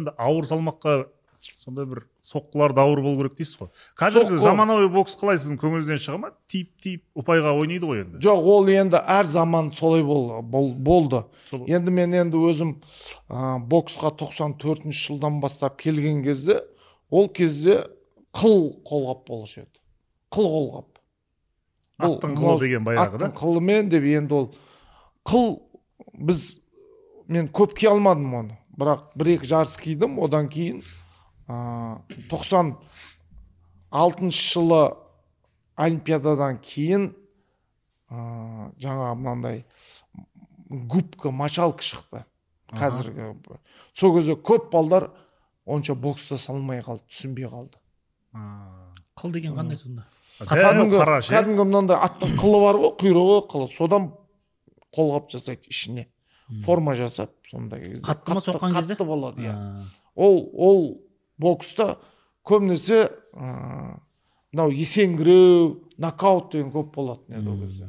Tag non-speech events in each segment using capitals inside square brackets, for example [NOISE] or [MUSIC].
енді ауыр салмаққа сондай бір соққылар да ауыр болу керек дейсіз ғой. Қазіргі заманауи бокс қалай сіздің көңіліңізден шыға ма? Тиіп тиіп ұпайға ойнайды ғой енді. Жоқ ол енді әр заман солай бол, бол- болды. Сол- енді мен енді өзім ә, боксқа 94 жылдан бастап келген кезде ол кезде қыл қолғап болушы еді. Қыл қолғап. Бұл аттың қылы деген баяғы да? аттың қылымен деп енді ол қыл біз мен көп кие алмадым оны. Бірақ бір екі жарыс кидім одан кейін ә, 96 жылы олимпиададан кейін ә, жаңа мынандай губка мочалка шықты. Қазіргі сол кезде көп балдар онша бокста салмай қалды түсінбей қалды. А. қыл деген қандай сонда? Ше кәдімгі мынандай аттың қылы бар ғой құйрығы қылы. Содан қолғап жасайды ішіне. Форма жасап сондай кезде Қатты ма соққан кезде? қатты болады иә. Ол ол бокста көбінесе ыыы, мынау есеңгіреу нокаут деген көп болатын еді ол кезде.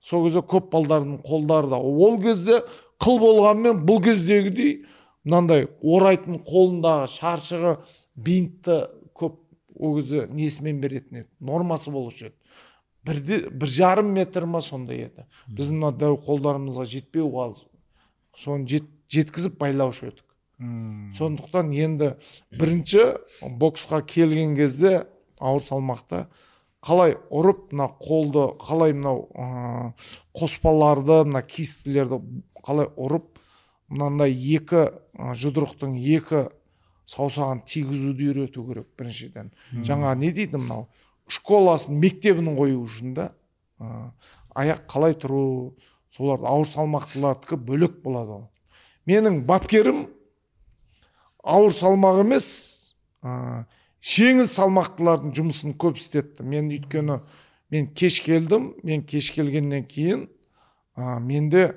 Сол кезде көп балдардың қолдары да. Ол кезде қыл болғанмен бұл кездегідей мынандай орайтын қолындағы шаршығы бинтті көп ол кезде несімен беретін еді? Нормасы болушы еді. Бірде бір жарым метр ма сондай еді. Біздің мына дәу қолдарымызға жетпеу қалды соны жет, жеткізіп байлаушы едік. М. сондықтан енді бірінші боксқа келген кезде ауыр салмақта қалай ұрып мына қолды қалай мынау ыыы, қоспаларды мына кистілерді қалай ұрып мынандай екі ы, жұдырықтың екі саусағын тигізуді үйрету керек біріншіден. Жаңа не дейді мынау? Школасын мектебін қою үшін да ы, аяқ қалай тұру соларды ауыр салмақтылардікі бөлек болады ол. Менің бапкерім ауыр салмақ емес ә, жеңіл салмақтылардың жұмысын көп істетті. Мен өйткені мен кеш келдім мен кеш келгеннен кейін ә, менде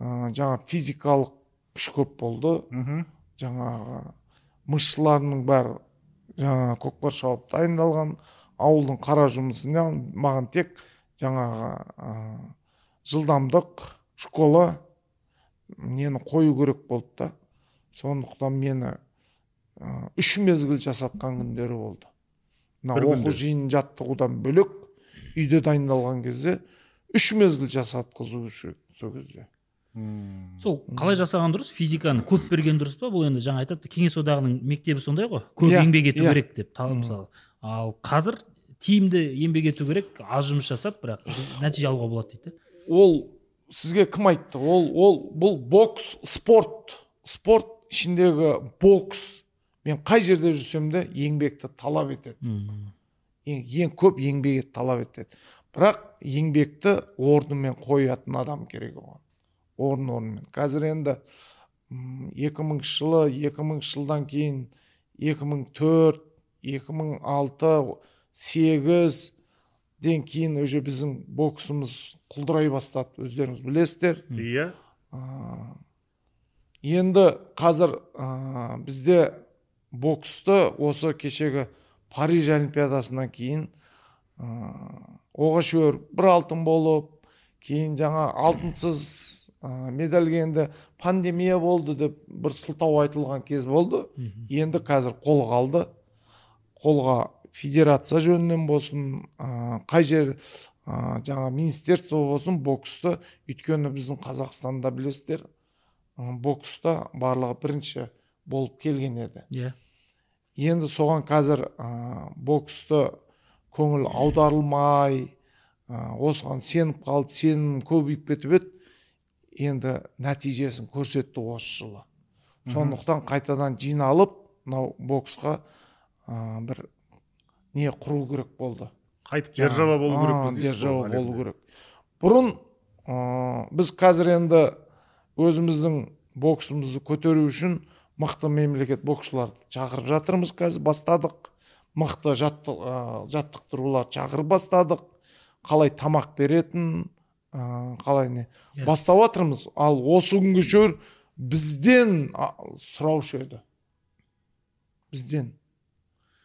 ә, жаңа физикалық күш көп болды. Жаңағы мышцаларымның бәрі жаңағы көкпар шауып дайындалған ауылдың қара жұмысы не маған тек жаңағы ә, жылдамдық школа нені қою керек болды да. Сондықтан мені ә, үш мезгіл жасатқан күндері болды. Мына оқу жиын жаттығудан бөлек үйде дайындалған кезде үш мезгіл жасатқызу үшін сол кезде. Сол қалай жасаған дұрыс? Физиканы көп берген дұрыс па? Бұл енді жаңа айтады кеңес одағының мектебі сондай ғой. Көп Иә, еңбек ету иә. керек деп та- мысалы. Ал қазір тиімді еңбек ету керек аз жұмыс жасап бірақ [SIGHS] нәтиже алуға болады дейді да. Ол сізге кім айтты? Ол ол бұл бокс спорт спорт ішіндегі бокс. Мен қай жерде жүрсем де еңбекті талап етеді. Ең, ең көп еңбекті талап етеді. Бірақ еңбекті орнымен қоятын адам керек оған. Орын орнымен. Қазір енді м, 2000 жылы 2000 жылдан кейін 2004 2006 8 ден кейін уже біздің боксымыз құлдырай бастады өздеріңіз білесіздер. Иә. Енді қазір а, бізде боксты осы кешегі париж олимпиадасынан кейін а, оғаш өр бір алтын болып кейін жаңа алтынсыз а, медальге енді пандемия болды деп бір сылтау айтылған кез болды. Енді қазір қолға алды. Қолға федерация жөнінен болсын ә, қай жер ә, жаңа министерство болсын боксты өйткені біздің қазақстанда білесіздер ә, бокста барлығы бірінші болып келген еді. Иә. Енді соған қазір ә, боксты көңіл аударылмай ә, осыған сеніп қалып сенім көбейіп кетіп еді. Енді нәтижесін көрсетті осы жылы. Сондықтан қайтадан жиналып мынау боксқа ә, бір не құру керек болды. Қайтып держава болу керекпіз дейсіз держава болу керек. Бұрын ә, біз қазір енді өзіміздің боксымызды көтеру үшін мықты мемлекет боксшыларды шақырып жатырмыз қазір бастадық. Мықты жатты, ә, жаттықтыруларды шақырып бастадық. Қалай тамақ беретін ә, қалай не Иә. бастап жатырмыз. Ал осы күнге шейін бізден а, сұраушы еді. Бізден.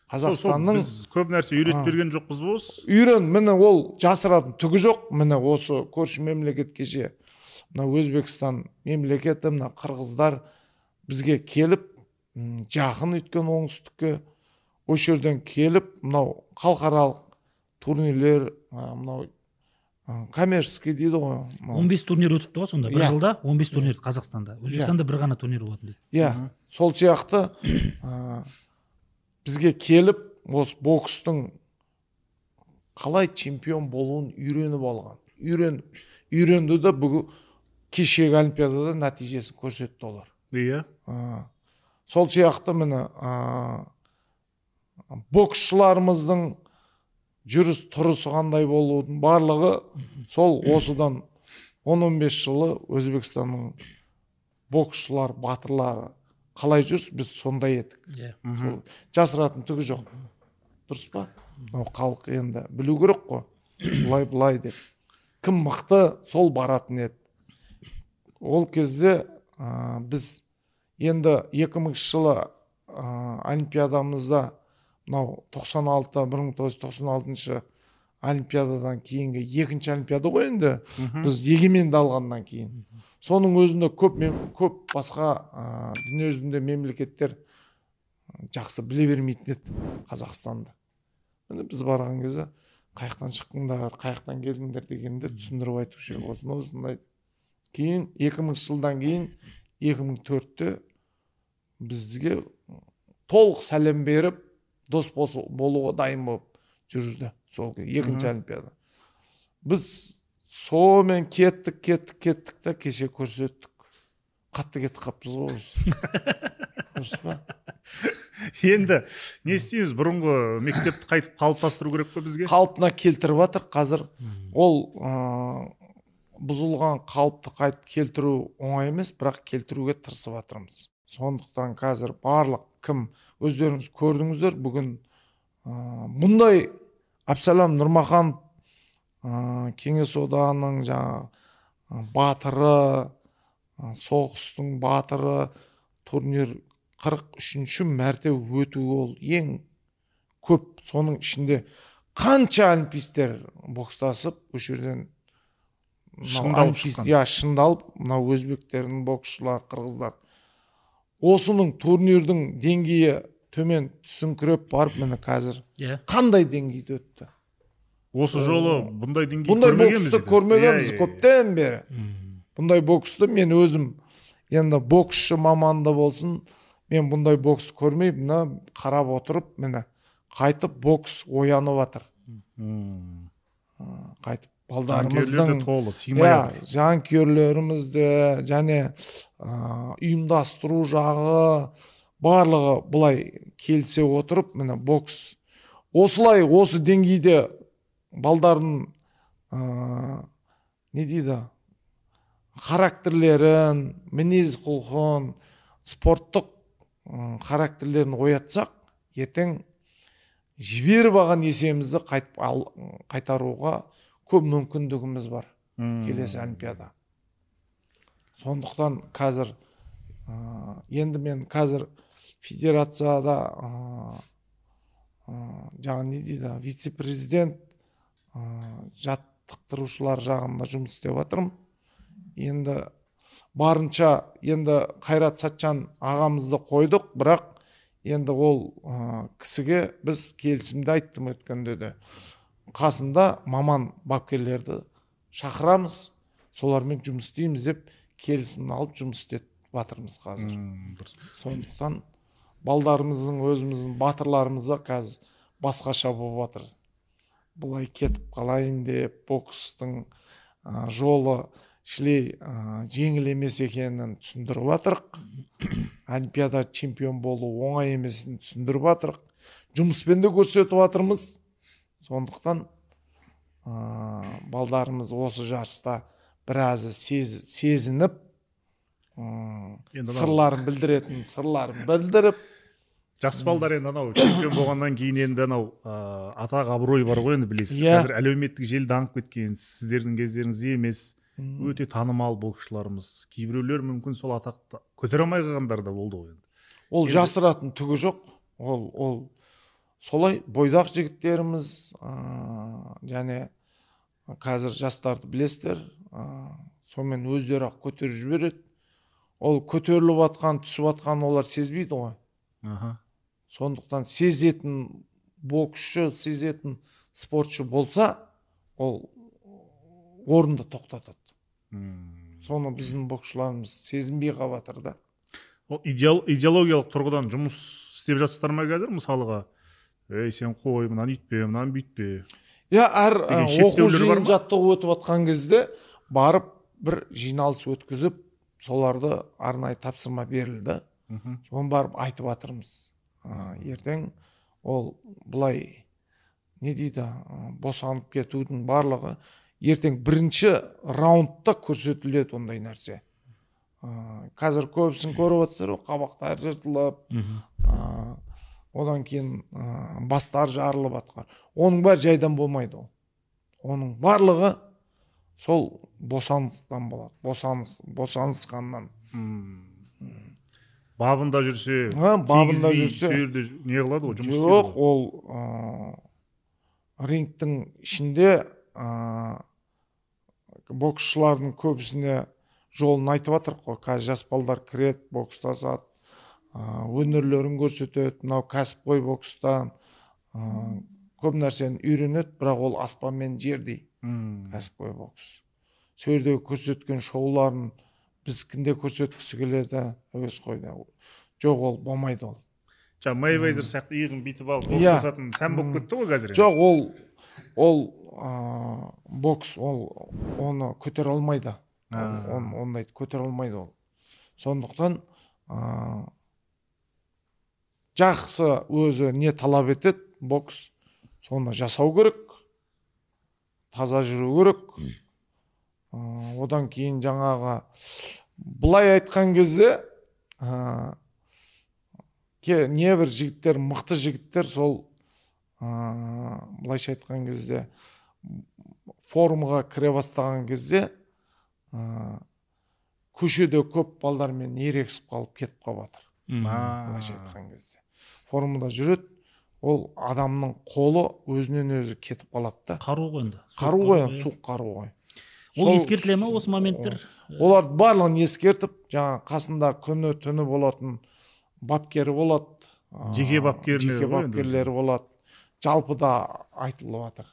Қазақстанның біз көп нәрсе үйретіп берген жоқпыз ба осы үйрен міне ол жасыратын түгі жоқ. Міне осы көрші мемлекет кеше мына өзбекстан мемлекеті мына қырғыздар бізге келіп жақын өйткені оңтүстікке осы жерден келіп мынау халықаралық турнирлер мынау коммерческий дейді ғой мынау. 15 турнир өтіпті ғой сонда бір Иә. жылда 15 турнир қазақстанда. Өзбекстанда бір ғана турнир болатын дейді. Иә. Сол сияқты бізге келіп осы бокстың қалай чемпион болуын үйреніп алған. Үйреніп үйренді да бүгін кешегі олимпиадада нәтижесін көрсетті олар. Иә. Сол сияқты міне боксшыларымыздың жүріс тұрысы қандай болудың барлығы сол осыдан 10-15 жылы өзбекстанның боксшылар батырлары қалай жүріс біз сондай едік. Иә. Сол жасыратын түгі жоқ. Дұрыс па? Мынау халық енді білу керек қой. Былай былай деп. Кім мықты сол баратын еді. Ол кезде а, біз енді 2000 жылы а, олимпиадамызда мынау 96 1996 олимпиададан кейінгі екінші олимпиада ғой енді. Біз егеменді алғаннан кейін. Соның өзінде көп мем- көп басқа ә, дүниежүзінде мемлекеттер жақсы біле бермейтін еді қазақстанды. Міне біз барған кезде қай жақтан шықтыңдар қай жақтан келдіңдер дегенде түсіндіріп айтушы еді осыны осындай. Кейін 2000 жылдан кейін 2004-те бізге толық сәлем беріп дос болуға дайын болып жүрді сол екінші олимпиада. Біз сонымен кеттік кеттік кеттік та кеше көрсеттік. Қатты кетіп қалыппыз ғой біз. [LAUGHS] Дұрыс па? Енді не істейміз? Бұрынғы мектепті қайтып қалыптастыру керек па бізге. Қалпына келтіріп жатыр. Қазір ол ыыы, бұзылған қалыпты қайтып келтіру оңай емес бірақ келтіруге тырысып жатырмыз. Сондықтан қазір барлық кім өздеріңіз көрдіңіздер. Бүгін ыыы, мұндай абсалам нұрмахан ыыы, кеңес одағының жаңағы батыры соғыстың батыры турнир 43-ші мәрте өту ол ең көп соның ішінде қанша олимпийцтер бокстасып осы жерден Шыңдалып иә шыңдалып мынау өзбектердің боксшылар қырғыздар. Осының турнирдің деңгейі төмен түсіңкіреп барып міне қазір иә. қандай деңгейде өтті? Осы жолы бұндай деңгей бұндай көрмегенбіз боксты көрмегенбіз Иә, иә, көптен бері. Мм. бұндай боксты мен өзім енді боксшы маманды болсын мен бұндай бокс көрмеймін мына қарап отырып міне қайтып бокс оянып жатыр қайтып балдарымыздың толы сыймай иә жатыр. жанкүйерлеріміз де және ә, ұйымдастыру жағы барлығы былай келісе отырып міне бокс. Осылай осы деңгейде балдардың ә, не дейді? Характерлерін мінез құлқын спорттық характерлерін оятсақ ертең жіберіп алған есемізді қайтып ал, қайтаруға көп мүмкіндігіміз бар Мм. келесі олимпиада. Сондықтан қазір ә, енді мен қазір федерацияда ә, ә, жаңағы не дейді? Вице президент ә, жаттықтырушылар жағында жұмыс істеп жатырмын енді барынша енді қайрат сәтжан ағамызды қойдық бірақ енді ол ә, кісіге біз келісімді айттым өткенде де. Қасында маман бапкерлерді шақырамыз солармен жұмыс істейміз деп келісімін алып жұмыс істеп жатырмыз қазір. Дұрыс. сондықтан балдарымыздың өзіміздің батырларымызға қазір басқаша болып жатыр былай кетіп қалайын деп бокстың ә, жолы шілей ә, жеңіл емес екенін түсіндіріп жатырық олимпиада чемпион болу оңай емесін түсіндіріп жатырық жұмыспен де көрсетіп жатырмыз сондықтан ә, балдарымыз осы жарыста біразы сез, сезініп анау- сырларын білдіретін сырларын білдіріп жас балдар енді анау чемпион болғаннан кейін енді анау ыыы, атақ абырой бар ғой енді білесіз. Иә. қазір әлеуметтік желі дамып кеткен сіздердің кездеріңізде емес. Өте танымал боксшыларымыз. кейбіреулер мүмкін сол атақты көтере алмай қалғандар да болды ғой енді. Ол Енді- жасыратын түгі жоқ. Ол ол солай бойдақ жігіттеріміз ә, және қазір жастарды білесіздер ә, сонымен өздері ақ көтеріп жібереді. Ол көтеріліп жатқан түсіп жатқанын олар сезбейді ғой. Аха. Сондықтан сезетін боксшы сезетін спортшы болса ол орынды тоқтатады. М. соны біздің боксшыларымыз сезінбей қалып жатыр да. Ол идеал, идеологиялық тұрғыдан жұмыс істеп жатсыздар ма қазір? Мысалға ей сен қой мынаны үйтпе мынаны бүйтпе иә әр оқу жиын жаттығу өтіп жатқан кезде барып бір жиналыс өткізіп соларды арнайы тапсырма берілді. Мгм. соны барып айтып жатырмыз ә, ертең ол былай не дейді? Ә, босанып кетудің барлығы ертең бірінші раундта көрсетіледі ондай нәрсе. Ә, қазір көбісін көріп отырсыздар ғой қабақтары жыртылып ә, одан кейін ә, бастары жарылып жатқан оның бәрі жайдан болмайды ол. Оның барлығы сол босандықтан болады босаныс босанысқаннан. Бабында жүрсе бабында жүрсе. не қылады ғой жұмыс жоқ ол ә, рингтің ішінде ә, боксшылардың көбісіне жолын айтып жатырмық қой. Қазір жас балдар кіреді бокстасады ә, өнерлерін көрсетеді мынау кәсіпқой бокстан ә, көп нәрсені үйренеді бірақ ол аспан мен жердей кәсіпқой бокс. Сол жердегі көрсеткен шоуларын біздікінде көрсеткісі келеді? Әуесқой да. Жоқ ол болмайды ол. Жаңағы мейвезер сияқты иығын бүйтіп алып бокс Иә. жасатын сән болып кетті ғой қазір жоқ ол ол ә, бокс ол оны көтере алмайды. Ондайды көтере алмайды ол. Сондықтан ә, жақсы өзі не талап етеді бокс соны жасау керек таза жүру керек. Одан кейін жаңағы былай айтқан кезде ә, ке, небір жігіттер мықты жігіттер сол ә, былайша айтқан кезде форумға кіре бастаған кезде ә, көшеде көп балдармен ерегісіп қалып кетіп қалып жатыр былайша айтқан кезде. Форумда жүреді ол адамның қолы өзінен өзі кетіп қалады да. Қару ғой енді. Қару ғой. суық қару ғой. Ол ескертіле ма осы моменттер оларды барлығын ескертіп жаңа қасында күні түні болатын бапкері болады Жеке бапкерлері жеке бапкерлері болады. Жалпыда айтылып жатыр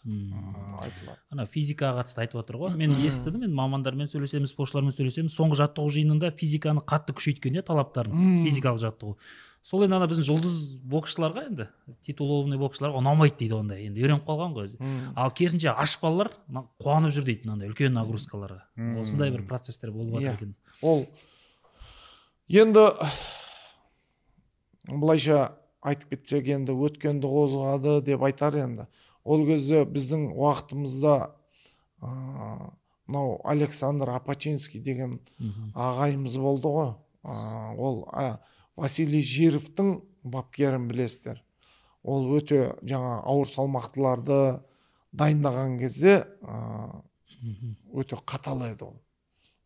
айтылады. Ана физикаға қатысты айтып жатыр ғой. Мен естідім енді мамандармен сөйлесеміз спортшылармен сөйлесеміз соңғы жаттығу жиынында физиканы қатты күшейткен иә талаптарын физикалық жаттығу. Сол енді ана біздің жұлдыз боксшыларға енді титулованный боксшыларға ұнамайды дейді ондай енді үйреніп қалған ғой. Өзі М. ал керісінше аш балалар қуанып жүр дейді мынандай үлкен нагрузкаларға. Осындай бір процесстер болып жатыр Иә. екен. Ол енді былайша айтып кетсек енді өткенді қозғады деп айтар енді. Ол кезде біздің уақытымызда ә, мынау александр апачинский деген ағайымыз болды ғой. Ә, ол василий жировтың бапкерін білесіздер. Ол өте жаңа ауыр салмақтыларды дайындаған кезде өте қатал еді ол.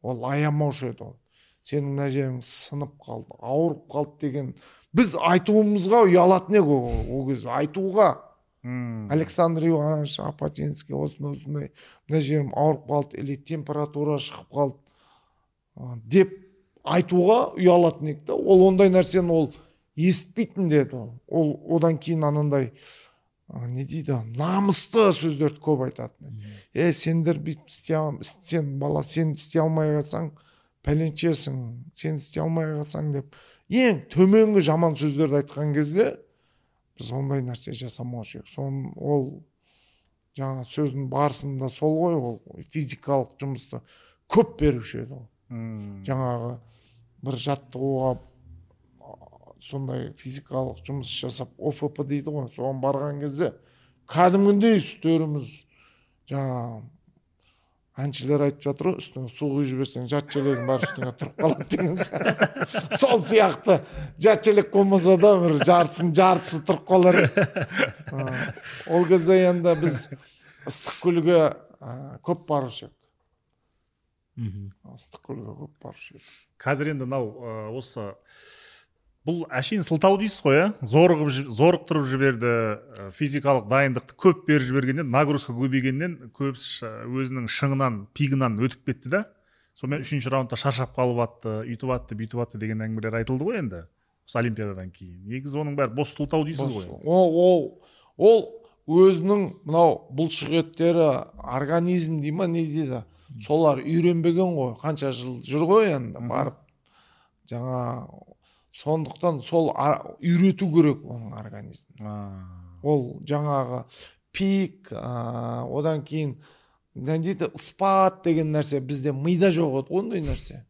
Ол аямаушы еді ол. Сенің мына жерің сынып қалды ауырып қалды деген. Біз айтуымызға ұялатын едік ол ол кезде айтуға. М. александр иванович апатинский осындай осындай. Мына жерім ауырып қалды или температура шығып қалды деп айтуға ұялатын едік та ол ондай нәрсені ол естітпейтін деді ол. Ол одан кейін анандай не дейді намысты сөздерді көп айтатын е сендер бүйтіп сен бала сен істей алмай қалсаң пәленшесің сен істей алмай қалсаң деп. Ең төменгі жаман сөздерді айтқан кезде біз ондай нәрсе жасамаушы едік. Соны ол жаңа сөздің барысында сол ғой ол физикалық жұмысты көп беруші еді ол. Жаңағы бір жаттығуға сондай физикалық жұмыс жасап офп дейді ғой соған барған кезде кәдімгідей үстеріміз жаңағы әншілер айтып жатыр ғой үстіңе су құйып жіберсең жарты желегің бәрі үстіңе тұрып қалады деген сол сияқты. Жарты желек болмаса да бір жартысын жартысы тұрып қалар. Ол кезде енді біз ыстықкөлге көп барушы едік. Мгм. ыстықкөлге көп барушы едік қазір енді мынау ә, осы бұл әшейін сылтау дейсіз ғой иә зорығып зорықтырып жіберді ә, физикалық дайындықты көп беріп жібергеннен нагрузка көбейгеннен көбісі өзінің шыңынан пигынан өтіп кетті да. Сонымен үшінші раундта шаршап қалып атты үйтіп атты бүйтіп атты деген әңгімелер айтылды ғой енді. Осы олимпиададан кейін. Негізі оның бәрі бос сылтау дейсіз ғой. ол ол ол өзінің мынау бұлшық еттері организм дей ма не дейді? Солар үйренбеген ғой қанша жыл жүр ғой енді барып. Жаңа сондықтан сол үйрету керек оның организмін. Ол жаңағы пик а, одан кейін не дейді спад деген нәрсе бізде мида жоқ еді ондай нәрсе.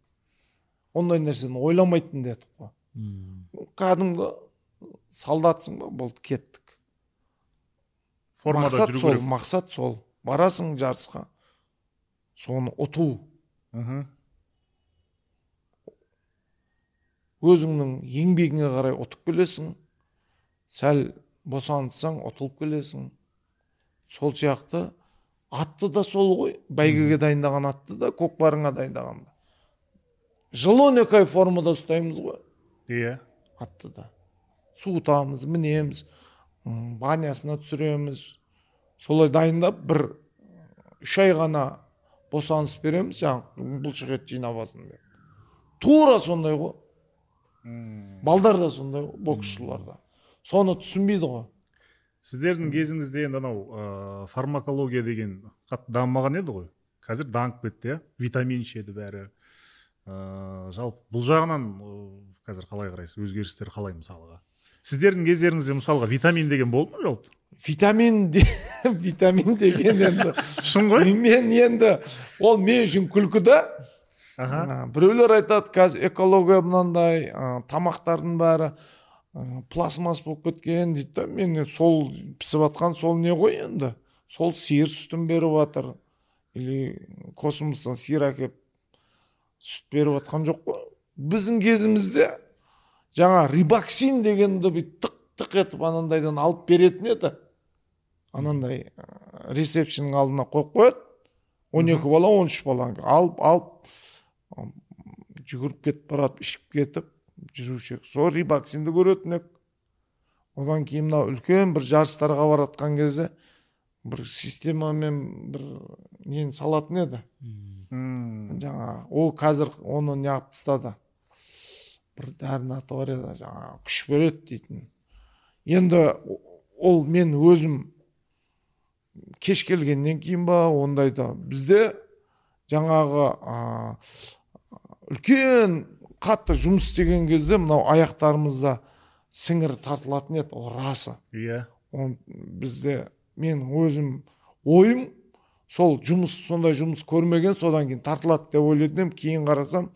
Ондай нәрсені ойламайтын дедік қой. Кәдімгі солдатсың ба болды кеттік. Формада мақсат сол мақсат сол. Барасың жарысқа. Соны ұту. Мхм. өзіңнің еңбегіңе қарай ұтып келесің сәл босансаң ұтылып келесің. Сол сияқты атты да сол ғой бәйгеге дайындаған атты да көкпарыңа дайындаған да. Жыл он екі ай формада ұстаймыз ғой. Иә. Атты да. Суытамыз мінеміз банясына түсіреміз. Солай дайындап бір үш ай ғана босаныс береміз жаңағы бұлшық ет жинап алсын деп. Тура сондай ғой. М. балдар да сондай ғой боксшылар да. Соны түсінбейді ғой. Сіздердің кезіңізде енді анау ә, фармакология деген қатты дамымаған еді ғой. Қазір дамып кетті иә? Витамин ішеді бәрі. Ә, жалпы бұл жағынан қазір қалай қарайсыз? Өзгерістер қалай мысалға? Сіздердің кездеріңізде мысалға витамин деген болды ма жалпы витамин витамин деген енді шын ғой мен енді ол мен үшін күлкі да біреулер айтады қазір экология мынандай тамақтардың бәрі пластмасс болып кеткен дейді да мен сол пісіп жатқан сол не ғой енді сол сиыр сүтін беріп жатыр или космостан сиыр әкеліп сүт беріп жатқан жоқ қой біздің кезімізде жаңа рибоксин дегенді бүйтіп тық етіп анандайдан алып беретін еді. Анандай ә, ресепшннің алдына қойып қояды. он екі бала он үш бала алып алып жүгіріп кетіп барады ішіп кетіп жүруші. Едік сол рибоксинді көретін едік. Одан кейін мынау үлкен бір жарыстарға баратқан кезде бір системамен бір нені салатын еді. Жаңа ол қазір оны неғып тастады? Бір дәрінің аты бар еді жаңағы күш береді дейтін. Енді ол мен өзім кеш келгеннен кейін ба ондайда бізде жаңағы а, үлкен қатты жұмыс істеген кезде мынау аяқтарымызда сіңір тартылатын еді ол расы иә. Он бізде мен өзім ойым сол жұмыс сондай жұмыс көрмеген содан кейін тартылады деп ойлайтын едім. Кейін қарасам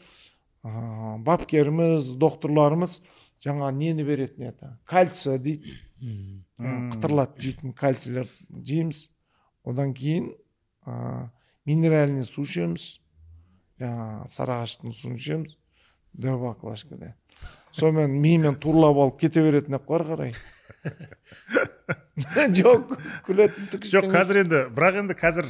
ә, бапкеріміз докторларымыз жаңа нені беретін еді? Кальций дейді. Қытырлатып жейтін кальцийлер жейміз. Одан кейін ә, минеральный су ішеміз. Жаңағы сарыағаштың суын ішеміз. Д баклажкада сонымен миымен турлап алып кете беретін ғой ары қарай [LAUGHS] жоқ күлетін түк жоқ қазір енді бірақ енді қазір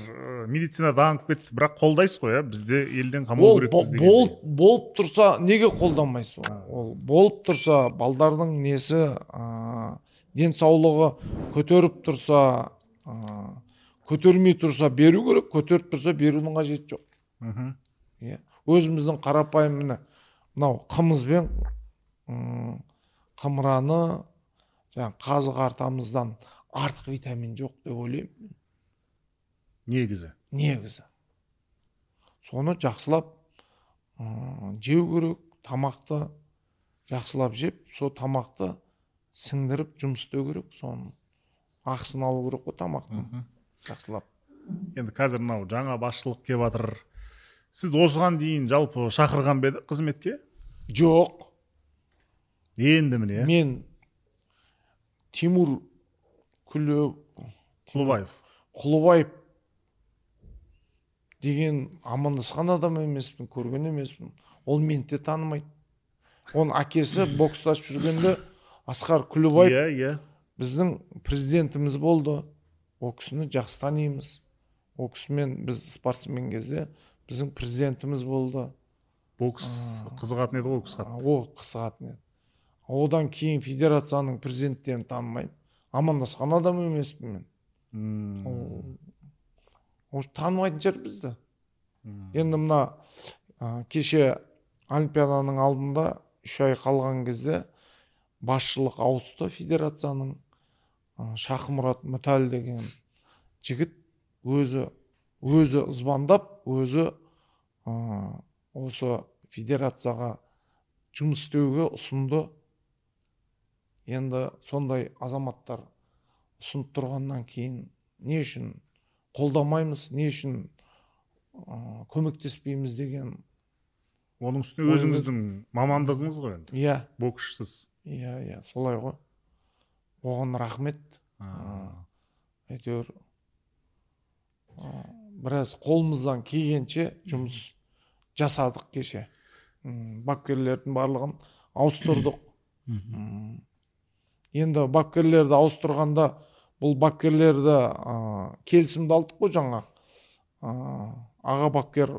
медицина дамып кетті бірақ қолдайсыз ғой иә бізде елден қамау керекпіз дегендей. болып болып тұрса неге қолданбайсыз ол? ол болып тұрса балдардың несі ә, денсаулығы көтеріп тұрса ә, көтермей тұрса беру керек көтеріп тұрса берудің қажеті жоқ мхм. иә өзіміздің қарапайым міне мынау қымызбен қымыраны жаңағы қазы қартамыздан артық витамин жоқ деп ойлаймын. Негізі? Негізі. Соны жақсылап м, жеу керек тамақты жақсылап жеп сол тамақты сіңдіріп жұмыс істеу керек соның ақысын алу керек қой тамақтың. Жақсылап. Енді қазір мынау жаңа басшылық келіп жатыр сіз осыған дейін жалпы шақырған ба еді қызметке? Жоқ. Енді міне мен тимур күле құлыбаев құлыбаев деген амандасқан адам емеспін көрген емеспін ол мені де танымайды оның әкесі бокстасып жүргенде асқар күлібаев иә иә біздің президентіміз болды ол кісіні жақсы танимыз ол кісімен біз спортсмен кезде біздің президентіміз болды бокс қызығатын еді ғой ол кісі қатты ол қызығатын еді одан кейін федерацияның президенттерін танымаймын. Амандасқан адам емеспін мен. Ол ол танымайтын шығар бізді. Енді мына ә, кеше олимпиаданың алдында үш ай қалған кезде басшылық ауысты федерацияның ә, шахмұрат мүтәл деген жігіт өзі өзі ызбандап өзі ә, осы федерацияға жұмыс істеуге ұсынды. Енді сондай азаматтар ұсынып тұрғаннан кейін не үшін қолдамаймыз не үшін ә, көмектеспейміз деген оның үстіне өзіңіздің мамандығыңыз ғой енді. Иә. Боксшысыз. Иә иә солай ғой. Оған рахмет. А, әйтеуір ә, біраз қолымыздан келгенше жұмыс жасадық кеше. Бапкерлердің барлығын ауыстырдық. Енді бапкерлерді ауыстырғанда бұл бапкерлерді ә, келісімді алдық қой жаңа. Ә, аға бапкер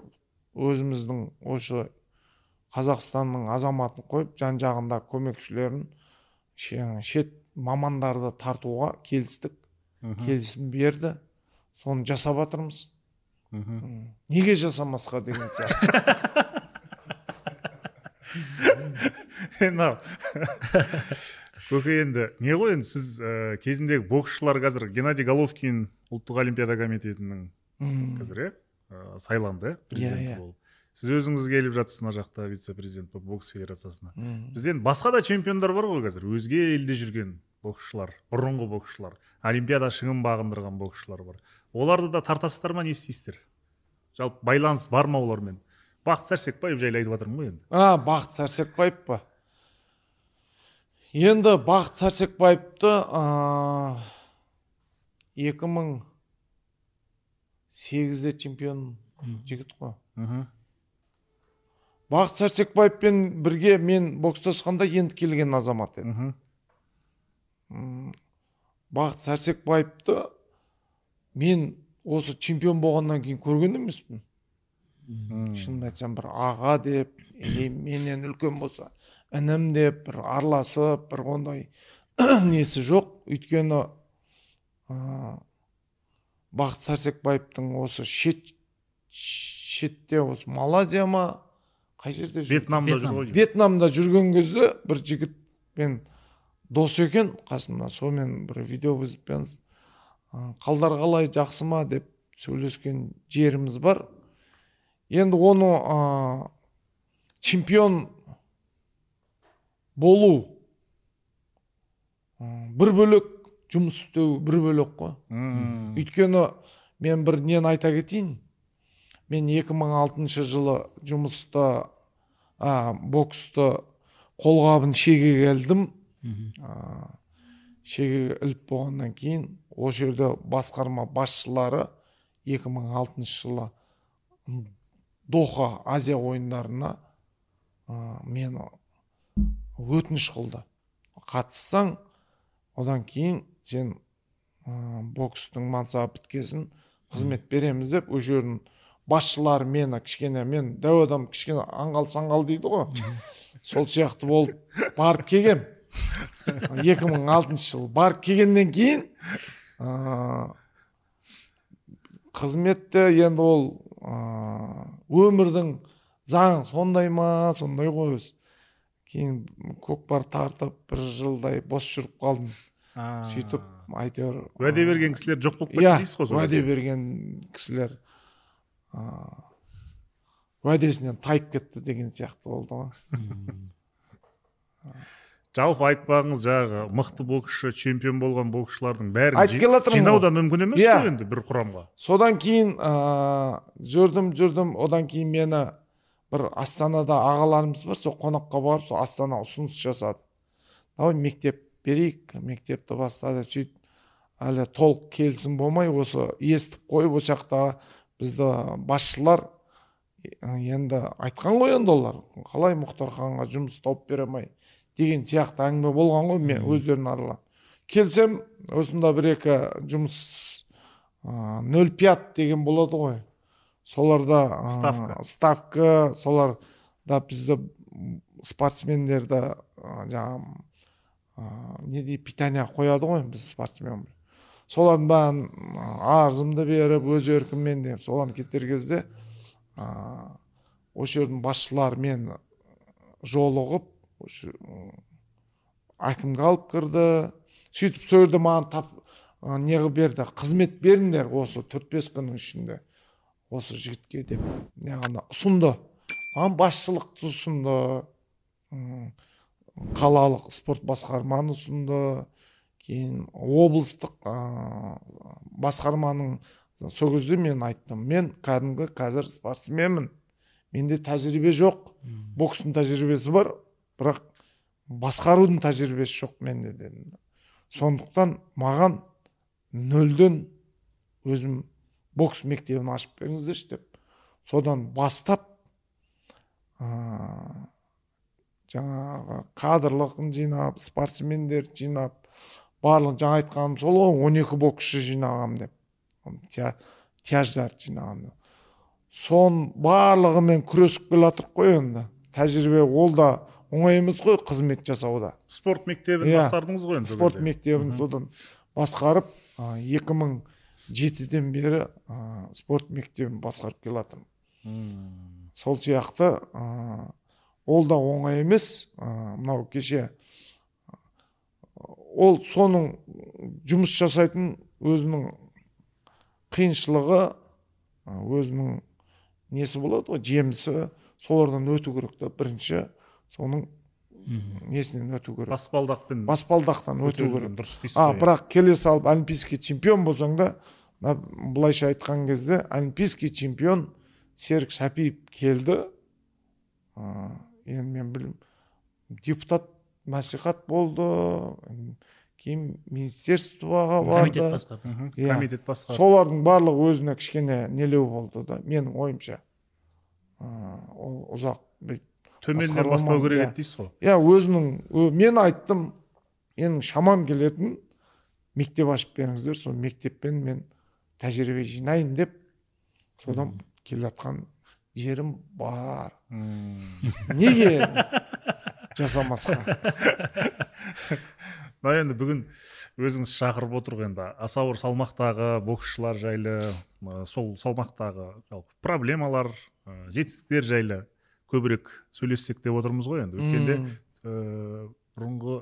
өзіміздің осы қазақстанның азаматын қойып жан жағында көмекшілерін ше- шет мамандарды тартуға келістік келісім берді. Соны жасап жатырмыз неге жасамасқа деген сияқты. [LAUGHS] Мынау. Көке енді не ғой енді сіз ә, кезіндегі боксшылар қазір геннадий головкин ұлттық олимпиада комитетінің қазір иә ә, сайланды иә президенті иә. болып. Сіз өзіңіз келіп жатырсыз мына жақта вице президент болып бокс федерациясына. Бізде енді басқа да чемпиондар бар ғой қазір. Өзге елде жүрген боксшылар бұрынғы боксшылар олимпиада шыңын бағындырған боксшылар бар. Оларды да тартасыздар ма не істейсіздер? Жалпы байланыс бар ма олармен? Бақыт сәрсекбаев жайлы айтып жатырмын ғой енді. А бақыт сәрсекбаев па? Енді бақыт сәрсекбаевты а, 2008-де чемпион жігіт қой. Бақыт сәрсекбаевпен бірге мен бокстасқанда енді келген азамат еді бақыт сәрсекбаевты мен осы чемпион болғаннан кейін көрген емеспін. Шынымды айтсам бір аға деп или менен үлкен болса. Інім деп бір араласып бір ондай [CLEARS THROAT] несі жоқ. Өйткені ә, бақыт сәрсекбаевтың осы шет шетте осы малайзия ма қай жерде жүр? вьетнамда жүр ғой вьетнамда жүрген кезде бір жігітпен дос екен қасымда сонымен бір видеовызбен қалдар қалай жақсы ма? деп сөйлескен жеріміз бар. Енді оны ә, чемпион болу. Ә, бір бөлек жұмыс істеу бір бөлек қой. Өйткені мен бір нені айта кетейін. Мен 2006 жылы жұмысты а, боксты қолғабын шеге келдім. А, шеге іліп болғаннан кейін осы жерде басқарма басшылары 2006 жылы доха азия ойындарына а, мені өтініш қылды. Қатыссаң одан кейін сен ә, бокстың мансабы біткесін қызмет береміз деп ол жердің басшылары мені кішкене мен дәу адам кішкене аңғал саңғал дейді ғой. [LAUGHS] Сол сияқты болып барып келгем. 2006 жылы барып келгеннен кейін ә, қызметте енді ол ә, өмірдің заңы сондай ма сондай ғой өзі кейін көкпар тартып бір жылдай бос жүріп қалдым. Сөйтіп әйтеуір уәде берген кісілер жоқ болып кетті иә дейсіз ғой уәде берген кісілер уәдесінен тайып кетті деген сияқты болды ғой. Жалпы айтпағыңыз жаңағы мықты боксшы чемпион болған боксшылардың бәрін айтып жи- келатырмын жинау да мүмкін емес Иә. қой енді бір құрамға? Содан кейін жүрдім жүрдім. Одан кейін мені бір астанада ағаларымыз бар сол қонаққа барып сол астана ұсыныс жасады. Давай мектеп берейік мектепті баста деп сөйтіп әлі толық келісім болмай осы естіп қойып осы жақтағы бізді басшылар енді айтқан ғой енді олар қалай мұхтарханға жұмыс тауып бере алмай деген сияқты әңгіме болған ғой мен өздерінің араларында. Келсем осында бір екі жұмыс нөл пять деген болады ғой. Соларда а, Ставка. ставка соларда бізді спортсмендерді жаңағы не дейді питание қояды ғой біз спортсмен солардың бәрін арызымды беріп өз еркіммен деп соларны кетер кезде а, осы жердің басшылары мен жолығып әкімге алып кірді сөйтіп сол жерде маған тап ә, не қылып берді қызмет беріңдер осы төрт бес күннің ішінде осы жігітке деп неғана ұсынды. Маған басшылықты ұсынды. Қалалық спорт басқарманы ұсынды. Кейін облыстық ә, басқарманың сол кезде мен айттым мен кәдімгі қазір спортсменмін. Менде тәжірибе жоқ. Бокстың тәжірибесі бар бірақ басқарудың тәжірибесі жоқ менде дедім. Сондықтан маған нөлден өзім бокс мектебін ашып беріңіздерші деп. Содан бастап ә, жаңағы кадрлығын жинап спортсмендерді жинап барлық жаңа айтқаным сол ғой он екі боксшы жинағам деп. Тя- тяждарды жинағам деп. Соның барлығымен күресіп келе жатырмық қой енді. Тәжірибе ол да оңай емес қой қызмет жасауда. Спорт мектебін Иә. басқардыңыз ғой енді спорт мектебін содан басқарып а, 2007-ден бері а, спорт мектебін басқарып келе жатырмын М. сол сияқты а, ол да оңай емес. А, мынау кеше ол соның жұмыс жасайтын өзінің қиыншылығы өзінің несі болады ғой жемісі солардан өту керек та бірінші. Соның несінен өту керек. Баспалдақпен баспалдақтан өту керек. дұрыс дейсіз а ғой. бірақ келе салып олимпийский чемпион болсаң да былайша айтқан кезде олимпийский чемпион серік шапиев келді. А, енді мен білмеймін. Депутат мәслихат болды кейін министерствоға комитет барды. басқарды Мгм. Иә. комитет басқарды солардың барлығы өзіне кішкене нелеу болды да менің ойымша. Ол ұзақ бүйтіп төменнен бастау керек иә. еді дейсіз ғой. Иә өзінің мен айттым менің шамам келетін мектеп ашып беріңіздер сол мектеппен мен тәжірибе жинайын деп содан келе жатқан жерім бар. Неге [LAUGHS] жасамасқа? Мына енді бүгін өзіңіз шақырып отырық енді. Аса ауыр салмақтағы боксшылар жайлы сол салмақтағы жалпы проблемалар жетістіктер жайлы. Көбірек сөйлессек деп отырмыз ғой енді. Өткенде М, ә, бұрынғы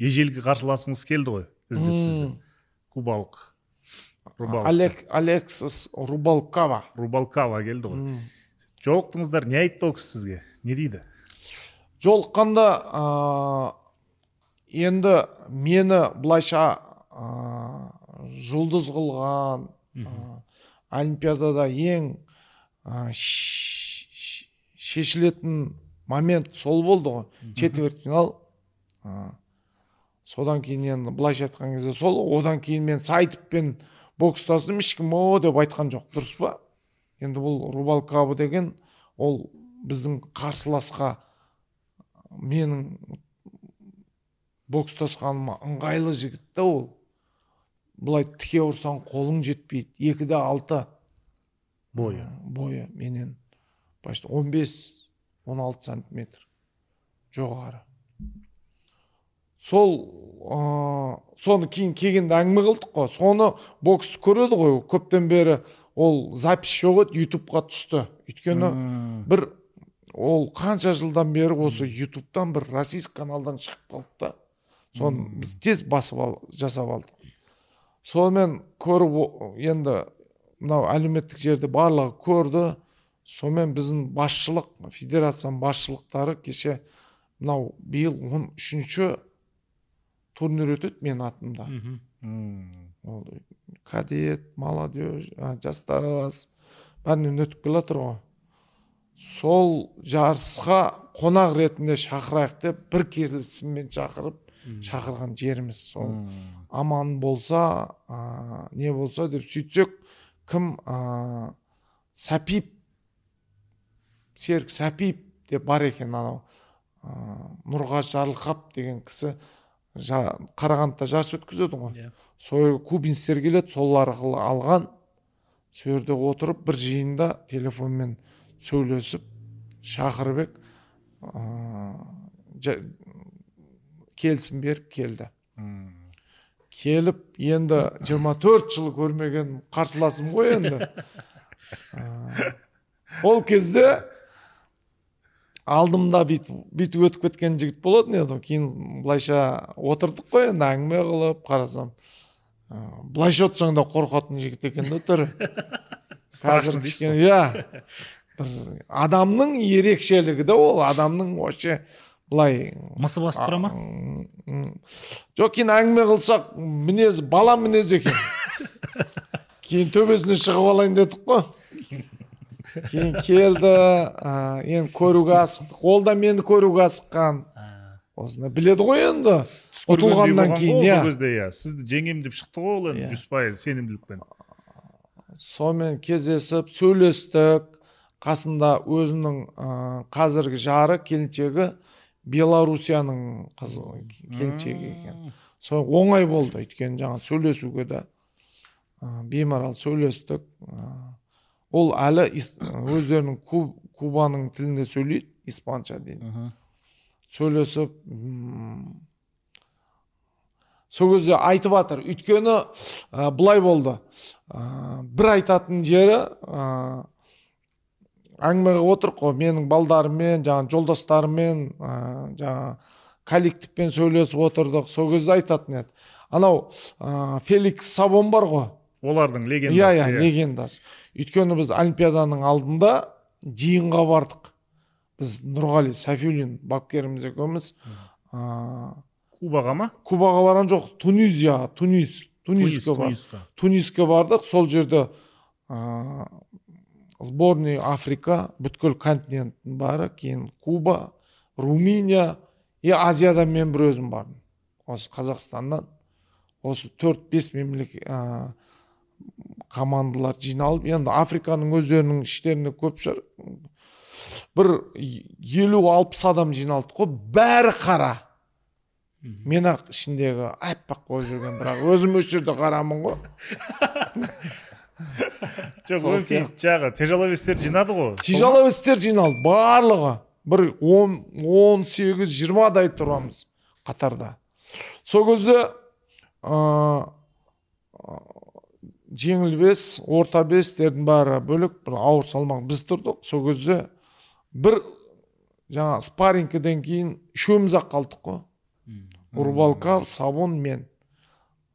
ежелгі қарсыласыңыз келді ғой іздеп сізді кубалық. Рубал. Алек, алексис рубалкава. Рубалкава келді ғой. Жолықтыңыздар не айтты ол кісі сізге? Не дейді? Жолыққанда а, енді мені былайша а, жұлдыз қылған олимпиадада ең ш- шешілетін момент сол болды ғой. Четвертьфинал а, содан кейін енді былайша айтқан кезде сол одан кейін мен сайтовпен бокстасым ешкім о деп айтқан жоқ дұрыс па? Енді бұл рубалкабы деген ол біздің қарсыласқа менің бокстасқаныма ыңғайлы жігіт та ол. Былай тіке ұрсаң қолың жетпейді екі де алты бойы. бойы менен. Почти 15-16 сантиметр жоғары сол ә, соны кейін келгенде әңгіме қылдық қой соны бокс көреді ғой көптен бері ол запись жоқ еді ютубқа түсті өйткені бір ол қанша жылдан бері осы ютубтан бір российский каналдан шығып қалды да соны біз тез басып ал, жасап алдық сонымен көріп енді мынау әлеуметтік жерде барлығы көрді сонымен біздің басшылық федерацияның басшылықтары кеше мынау биыл он үшінші турнир өтеді менің атымда. Ол кадет молодежь жастар арасы бәрінен өтіп келе жатыр ғой. Сол жарысқа қонақ ретінде шақырайық деп бір келісіммен шақырып шақырған жеріміз сол. Аман болса а, не болса деп сөйтсек кім а, сәпип серік сәпип деп бар екен анау а, нұрға жарылқап деген кісі. Жа, қарағандыда жарыс өткізеді ғой. Иә. сол кубинцтер келеді сол арқылы алған. Сол жерде отырып бір жиында телефонмен сөйлесіп шақырып ек келісім беріп келді. Келіп енді 24 жыл көрмеген қарсыласым ғой енді. [LAUGHS] А, ол кезде алдымда бүйтіп бүйтіп өтіп кеткен жігіт болатын еді кейін былайша отырдық қой енді әңгіме қылып қарасам ә, былайша отырсаң да қорқатын жігіт екен да түрі [LAUGHS] қазір кішкене иә. Бір адамның ерекшелігі да ол адамның вообще былай мысы басып тұра ма? жоқ кейін әңгіме қылсақ мінезі бала мінез екен. [LAUGHS] Кейін төбесіне шығып алайын дедік қой. [LAUGHS] кейін келді ә, енді көруге асықтық ол да мені көруге асыққан осыны біледі ғой енді ұтылғаннан кейін иә кезде иә сізді жеңемін деп шықты ғой ол енді жүз пайыз сенімділікпен сонымен кездесіп сөйлестік қасында өзінің ә, қазіргі жары келіншегі белоруссияның қызы келіншегі екен сол оңай болды өйткені жаңа сөйлесуге де ә, беймарал сөйлестік ә, ол әлі өздерінің Ку- кубаның тілінде сөйлейді испанша дейді. Сөйлесіп сол кезде айтып жатыр өйткені ә, былай болды. Ә, бір айтатын жері ә, әңгіме қылып отырық қой. Менің балдарыммен жаңағы жолдастарыммен ә, жаңағы коллективпен сөйлесіп отырдық. Сол кезде айтатын еді. Анау ә, феликс сабон бар ғой. Олардың иә легендасы иә. легендасы. Өйткені біз олимпиаданың алдында жиынға бардық. Біз нұрғали сафиуллин бапкеріміз екеуміз кубаға ма? Кубаға барған жоқ тунизия тунис туниске бардық Тунисқа. туниске бардық. Сол жерде ә, сборный африка бүткіл континенттің бары кейін куба румыния. И азиядан мен бір өзім бардым. Осы қазақстаннан. Осы төрт бес мемлекет ә, командалар жиналып енді африканың өздерінің іштерінде көп шығар. Бір елу алпыс адам жиналдық қой бәрі қара. Мен ақ ішіндегі аппақ болып жүрген бірақ өзім осы жерде қарамын ғой. [LAUGHS] Жоқ өңкей жаңағы тяжеловестер жинады ғой. Тяжеловестер жиналды барлығы. Бір он он сегіз жиырмадай тұрамыз қатарда. Сол кезде жеңіл бес орта бестердің бәрі бөлек бір ауыр салмақ біз тұрдық. Сол кезде бір жаңа спаррингіден кейін үшеуміз ақ қалдық қой. Урбалка сабон мен.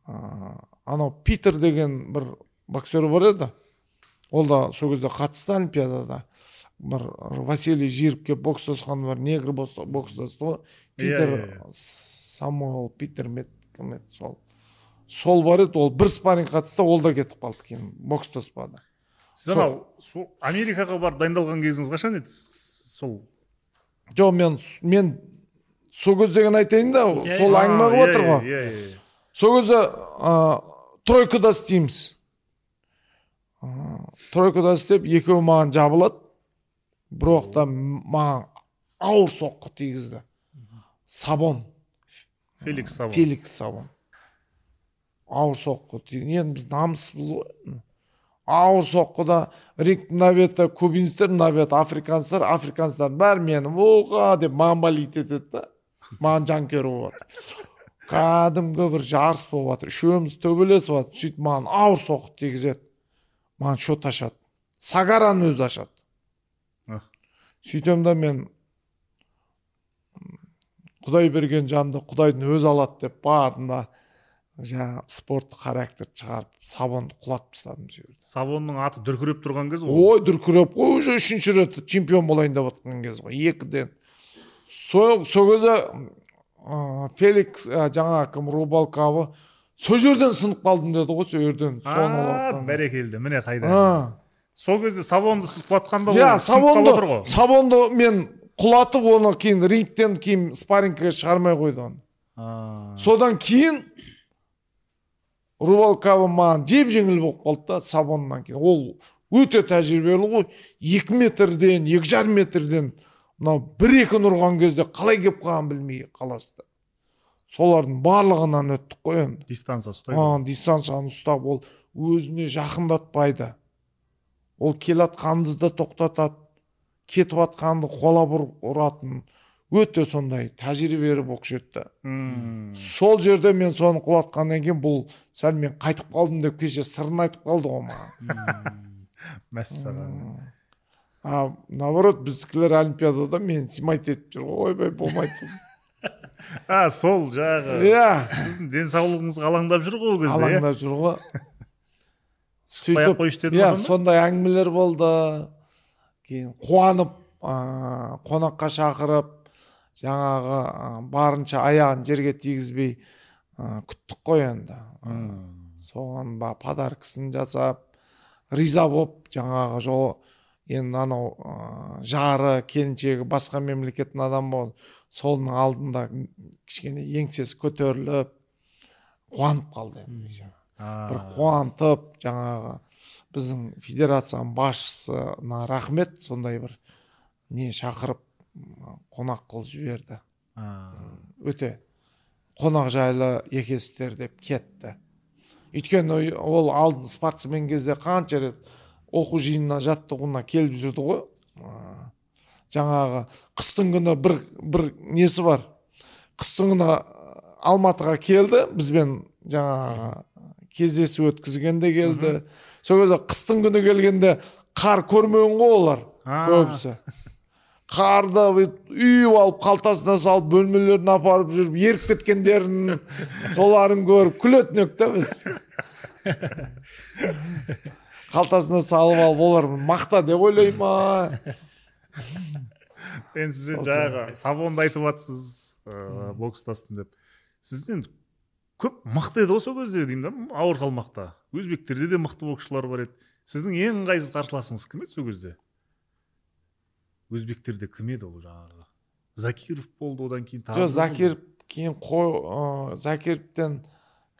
Ә, анау питер деген бір боксер бар еді. Ол да сол кезде қатысты олимпиадада. Бір василий жиров келіп бокстасқан бар негр бокстасты ғой. Питер Иә, иә, иә. самуэл питер кім еді сол. Сол бар еді ол бір спарринг қатысты ол да кетіп қалды кейін бокстаспады сіз анау сол. америкаға барып дайындалған кезіңіз қашан еді? Сол. Жоқ мен мен сол кездегіні айтайын да Иә, сол А, әңгіме иә, қылып отыр ғой иә иә иә. сол кезде тройкада істейміз. Тройкада істеп екеуі маған жабылады. Бір уақытта маған ауыр соққы тигізді. Сабон. Феликс сабон. Феликс сабон. Ауыр соққы енді біз намыспыз ғой. Ауыр соққыда ринг мына беті кубинцтер мына беті африканецтер африканецтердің бәрі мені оға! деп маған болит етеді да. Маған жанкүйер болып жатыр кәдімгі бір жарыс болып жатыр үшеуміз төбелесіп жатыр сөйтіп маған ауыр соққы тигізеді. Маған счет ашады. Сагараны өзі ашады. Сөйтемін да мен құдай берген жанды құдайдың өзі алады деп бардым да. Жаңағы спорттық характер шығарып сабонды құлатып тастадым сол жерде. Сабонның аты дүркіреп тұрған кез ғой. Ой дүркіреп қой уже үшінші рет чемпион болайын деп жатқан кез ғой. Екіден. Сол сол кезде ә, феликс ә, жаңағы кім рубалкабы сол жерден сынып қалдым деді ғой сол жерден. Соны бәрекелді міне қайда? Сол кезде сабонды сіз құлатқанда иә ғой. Сабонды мен құлатып оны кейін рингтен кейін спаррингке шығармай қойды оны содан кейін рубалкабы маған жеп жеңіл болып қалды да сабоннан кейін. Ол өте тәжірибелі ғой. Екі метрден екі жарым метрден мынау бір екіні ұрған кезде қалай келіп қалғанын білмей қаласыз да солардың барлығынан өттік қой енді. Дистанция ұстайды а, дистанцияны ұстап ол өзіне жақындатпайды. Ол келатқанды да тоқтатады. Кетіп жатқанды қолап ұр- ұратын өте сондай тәжірибелі да М, сол жерде мен соны құлатқаннан кейін бұл сәл мен қайтып қалдым деп кеше сырын айтып қалды ғой маған. Мәссаған. А наоборот біздікілер олимпиадада мені снимать етіп жүр ғой. Ойбай болмайды. [LAUGHS] А сол жаңағы иә. Сіздің денсаулығыңызға алаңдап жүр ғой ол кезде иә? Алаңдап жүр ғой. [LAUGHS] Қойшы ма иә сонда? сондай әңгімелер болды. Кейін қуанып ыыы қонаққа шақырып жаңағы барынша аяғын жерге тигізбей күттік қой енді. Соған ба подаркасын жасап риза боп жаңағы жол енді анау ы, жары келіншегі басқа мемлекеттің адамы болды соның алдында кішкене еңсесі көтеріліп қуанып қалды енді бір қуантып жаңағы біздің федерацияның басшысына рахмет сондай бір не шақырып қонақ қылып жіберді. Өте қонақ жайлы екенсіздер деп кетті. Өйткені ол алдын спортсмен кезде қанша рет оқу жиынына жаттығуына келіп жүрді ғой. Жаңағы қыстың күні бір бір несі бар? Қыстың күні алматыға келді бізбен жаңағы кездесу өткізгенде келді. Сол кезде қыстың күні келгенде қар көрмеген ғой олар көбісі. Қарды бүйтіп үйіп алып қалтасына салып бөлмелеріне апарып жүріп еріп кеткендерін соларын көріп күлетін едік та біз. Қалтасына салып алып олар мақта деп ойлай ма енді сіз Сол жаңағы савонды айтып жатсыз ыыы бокстастым деп. Сізден көп мықты еді ғой сол кезде деймін да ауыр салмақта. Өзбектерде де мықты боксшылар бар еді. Сіздің ең ыңғайсыз қарсыласыңыз кім еді сол кезде? Өзбектерде кім еді ол жаңағы? Закиров болды одан кейін тағы жоқ закиров кейін қой закировтен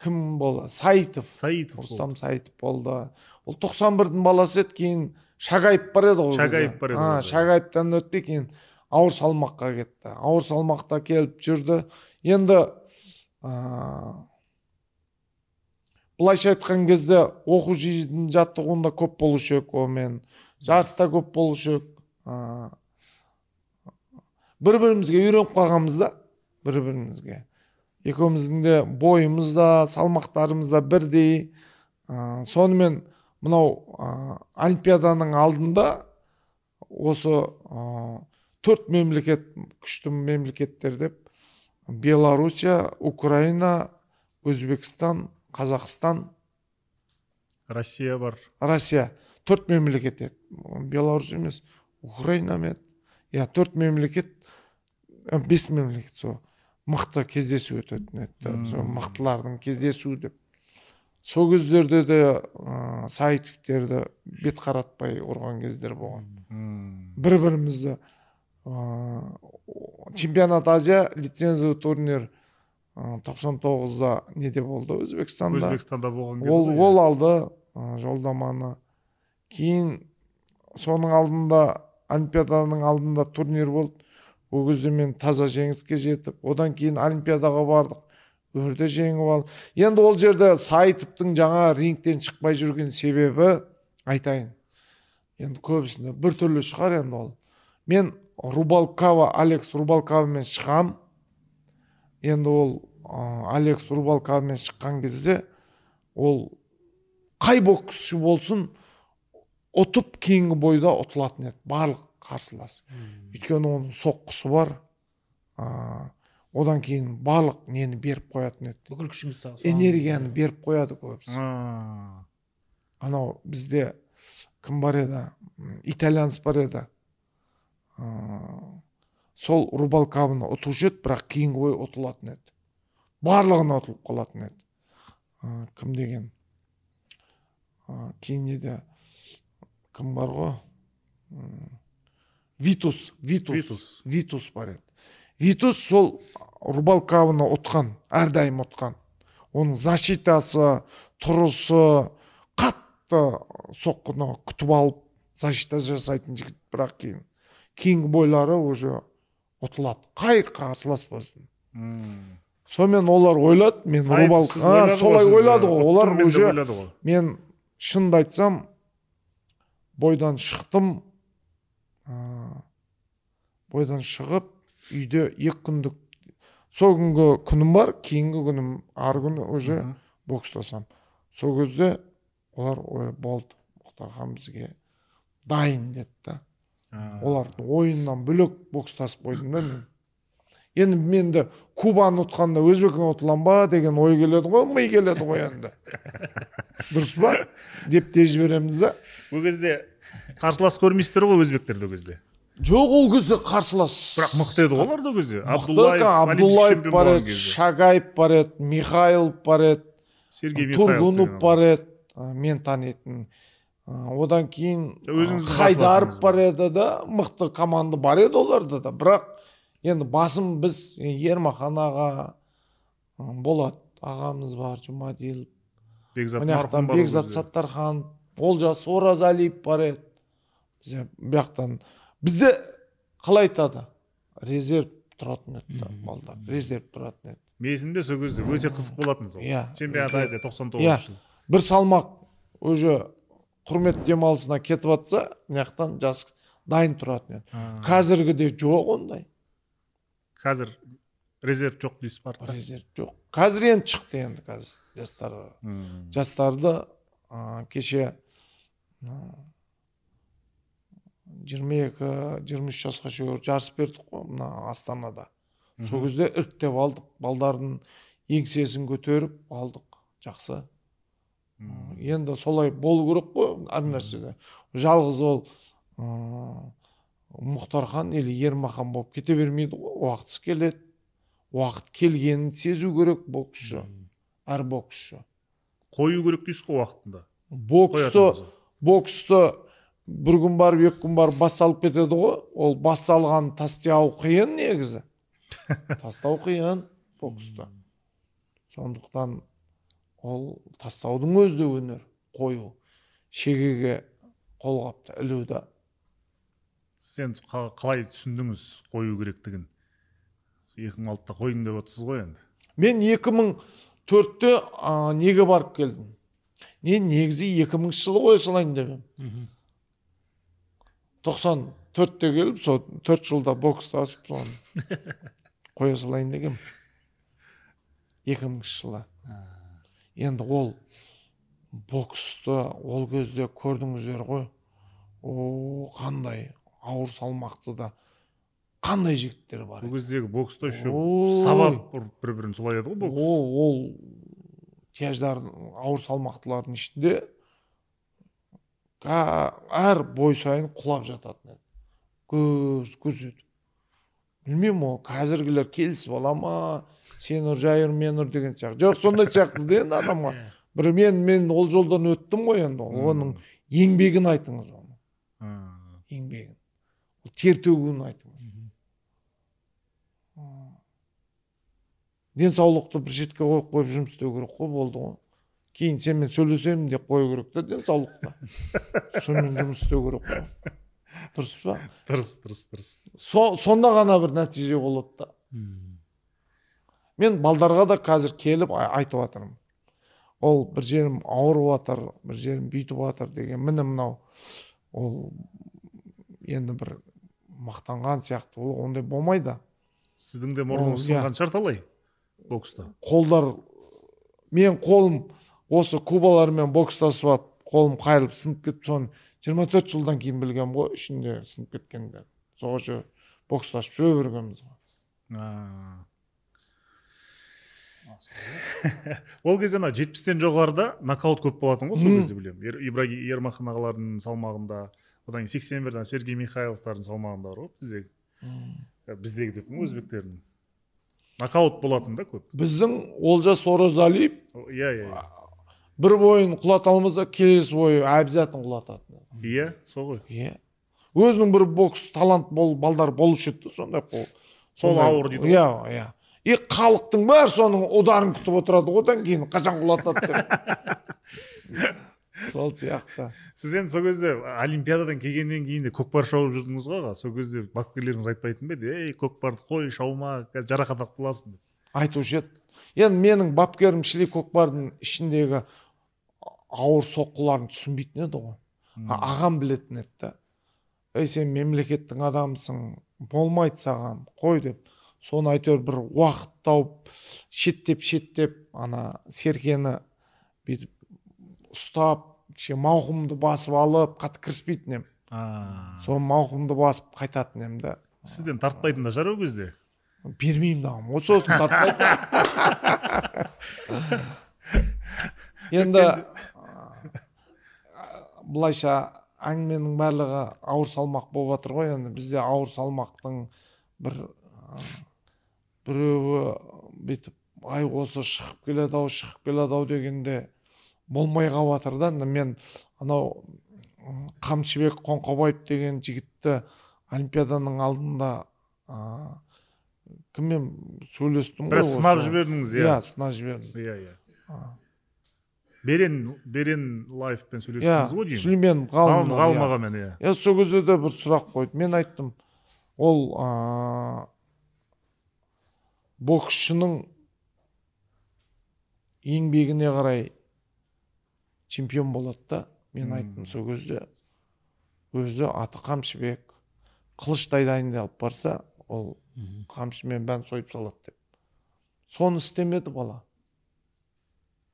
кім болды? Саитов. Саитов рустам саитов болды. Ол 91-дің баласы еді кейін шагаев бар еді ғой. Шагаев бар еді шагаевтан өтпей кейін ауыр салмаққа кетті. Ауыр салмақта келіп жүрді. Енді ыыы былайша айтқан кезде оқу жаттығуында көп болушы едік онымен жарыста көп болушы едік ыыы бір бірімізге үйреніп қалғанбыз да бір бірімізге екеуміздің де бойымыз да салмақтарымыз да бірдей ә, сонымен мынау ә, олимпиаданың алдында осы ә, төрт мемлекет күшті мемлекеттер деп белоруссия украина өзбекстан қазақстан россия бар россия төрт мемлекет еді беларусь емес украина ма еді иә төрт мемлекет бес мемлекет сол. Мықты кездесу өтетін еді сол мықтылардың кездесуі деп. Сол кездерде де ә, бет қаратпай ұрған кездер болған. Бір бірімізді ә, чемпионат азия лицензиялы турнир ә, 99-да неде болды? Өзбекстанда. Өзбекстанда болған ол ол алды ы, жолдаманы. Кейін соның алдында олимпиаданың алдында турнир болды. Ол кезде мен таза жеңіске жетіп одан кейін олимпиадаға бардық. Өрде жеңіп ал енді ол жерде саитовтың жаңа рингтен шықпай жүрген себебі айтайын. Енді көбісінде біртүрлі шығар енді ол. Мен рубалкава алекс рубалкавамен шығам. Енді ол ы, алекс рубалкавамен шыққан кезде ол қай боксшы болсын ұтып кейінгі бойда ұтылатын еді. Барлық қарсылас. Өйткені оның соққысы бар. А, одан кейін барлық нені беріп қоятын еді. Бүкіл күшіңізді энергияны беріп қояды көбісі. Анау бізде кім бар еді? Итальянец бар еді. Ыыы, сол рубалкабыны ұтушы еді бірақ кейінгі бой ұтылатын еді. Барлығына ұтылып қалатын еді. Ы, кім деген? Ы, кейін неде кім бар ғой? Витус витус Витус. витус бар еді. Витус сол рубалкабыны ұтқан әрдайым ұтқан оның защитасы тұрысы қатты соққыны күтіп алып защита жасайтын жігіт бірақ кейін кейінгі бойлары уже ұтылады. Қай қарсылас болсын М. сонымен олар ойлады мен Саитов рубал сіз А, ойлады ғой, солай ойлады ғой. олар уже мен шынымды айтсам бойдан шықтым ә, бойдан шығып үйде екі күндік сол күнгі күнім бар кейінгі күнім ары күні уже бокстасам. Сол кезде олар ой болды мұхтархан бізге дайын деді да. Олардың ойынынан бөлек бокстасып қойдым да мен. Енді менде кубаны ұтқанда өзбекке ұтыламын ба деген ой келеді ғой ми келеді ғой енді. Дұрыс па? [LAUGHS] Деп те жібереміз да. Ол кезде қарсылас көрмейсіздер ғой өзбектерді ол кезде. Жоқ ол кезде қарсылас. бірақ мықты еді ғой олар да ол кезде. Абдуллаев абдуллаев бар еді шагаев бар еді михайлов бар еді сергей тургунов бар еді мен танитын. Одан кейін а, Өзіңіздің хайдаров бар еді да мықты команда бар еді оларда да. Бірақ енді басым біз ермахан аға болат ағамыз бар жұмаділ бекзат мына бекзат саттархан олжас оразалиев бар еді. Бізде бұл жақтан бізде қалай айтады? Резерв тұратын еді да балдар. Резерв тұратын еді. Есімде сол кезде өте қызық болатын сол. Иә. чемпионат азия тоқсан иә. тоғызыншы жыл. Бір салмақ уже құрмет демалысына кетіп жатса мына жақтан жас дайын тұратын еді. Қазіргіде жоқ ондай. Қазір резерв жоқ дейсіз партта резерв жоқ. Қазір енді шықты енді қазір жастарға Мм. жастарды ә, кеше жиырма екі жиырма үш жасқа шейін жарыс бердік қой мына астанада. Сол кезде іріктеп алдық балдардың еңсесін көтеріп алдық жақсы. Енді солай болу керек қой әр нәрседе жалғыз ол ыыы мұхтархан или ермахан болып кете бермейді ғой. Уақытысы келеді. Уақыт келгенін сезу керек боксшы әр боксшы. Қою керек дейсіз ғой уақытында. Боксты боксты бір күн барып екі күн барып басталып кетеді ғой. Ол басталғанын тастау қиын негізі. [LAUGHS] Тастау қиын боксты. Сондықтан ол тастаудың өзі де өнер қою. Шегеге қолғапты ілу да сіз енді қа- қалай түсіндіңіз қою керектігін? екі мың алтыда қойдым деп отырсыз ғой енді. Мен 2004-те а, неге барып келдім? Мен негізі 2000 жылы қоя салайын деп едім. Тоқсан төртте келіп сол төрт жылда бокстасып соны [LAUGHS] қоя салайын дегенмін. Екі мыңыншы жылы. Енді ол боксты ол кезде көрдіңіздер ғой. О қандай ауыр салмақты да. Қандай жігіттер бар ол кездегі бокста еще сабап бір бірін солай еді ғой бокс. Ол ол ауыр салмақтылардың ішінде әр бой сайын құлап жататын еді. Көз көрсетіп білмеймін ол қазіргілер келісіп ала ма сен ұр жай ұр мен ұр деген сияқты. Жоқ сондай сияқты да енді адамға. Бір мен мен ол жолдан өттім ғой енді оның еңбегін айтыңыз оны. Еңбегін. Тер төгуін айтыңыз. Денсаулықты бір шетке қойып қойып жұмыс істеу керек қой болды ғой. Кейін сенімен сөйлесемін деп қою керек та денсаулықты сонымен жұмыс істеу керек қой. Дұрыс па? Дұрыс дұрыс дұрыс. Со- сонда ғана бір нәтиже болады да. Мен балдарға да қазір келіп ай- айтып жатырмын. Ол бір жерім ауырып жатыр бір жерім бүйтіп жатыр деген. Міне мынау ол енді бір мақтанған сияқты ол ондай болмайды. Сіздің де мұрныңыз иә. сынған шығар талай бокста? Қолдар мен қолым осы кубалармен бокстасып алып қолым қайырылып сынып кетіп соны жиырма төрт жылдан кейін білгенмін ғой ішінде сынып кеткенде сол же бокстасып жүре бергенбіз ғой. Ол кезде ана жетпістен жоғарыда нокаут көп болатын ғой сол кезде білемін. Ибрагим ермахан ағалардың салмағында одан кейін сексен бірден сергей михайловтардың салмағында бар ғой біздегі. Біздегі деппін ғой өзбектердің. Нокаут болатын да көп. Біздің олжас оразалиев иә иә иә. Бір бойын құлата алмаса келесі бойы обязательно құлататын иә сол ғой иә өзінің бір бокс талант бол балдар болушы еді да сондай қол Қол ауыр дейді ғой. иә иә и халықтың бәрі соның ударын күтіп отырады ғой одан кейін қашан құлатады деп сол сияқты сіз енді сол кезде олимпиададан келгеннен кейін де көкпар шауып жүрдіңіз ғой аға? Сол кезде бапкерлеріңіз айтпайтын ба еді? Ей көкпарды қой шаума қазір жарақат алып қаласың деп. Айтушы еді. Енді менің бапкерім шли көкпардың ішіндегі ауыр соққыларын түсінбейтін еді ғой. А- ағам білетін еді да ей сен мемлекеттің адамысың болмайды саған қой деп. Соны әйтеуір бір уақыт тауып шеттеп шеттеп ана серкені бүйтіп ұстап кішкене мауқымды басып алып қатты кіріспейтін едім сол мауқымды басып қайтатын едім да сізден тартпайтын да шығар ол кезде. Бермеймін дағым вот сосын тартпайды [LAUGHS] енді былайша әңгіменің барлығы ауыр салмақ болып жатыр ғой енді. Бізде ауыр салмақтың бір а, біреуі бүйтіп ай осы шығып келеді ау шығып келеді ау дегенде болмай қалып жатыр да мен анау қамшыбек қоңқабаев деген жігітті олимпиаданың алдында а, кіммен сөйлестім ғой сынап жібердіңіз иә. Иә сынап жібердім. Иә иә. Берен берен лайфпен иә сөйлестіңіз ғой деймін. сүлеймен ғалым ғалым ғалым ағамен иә. Иә сол кезде де бір сұрақ қойды. Мен айттым ол ә, боксшының еңбегіне қарай чемпион болады да. Мен айттым сол кезде өзі аты қамшыбек. Қылыштай дайындалып барса ол қамшымен бәрін сойып салады деп. Соны істемеді бала.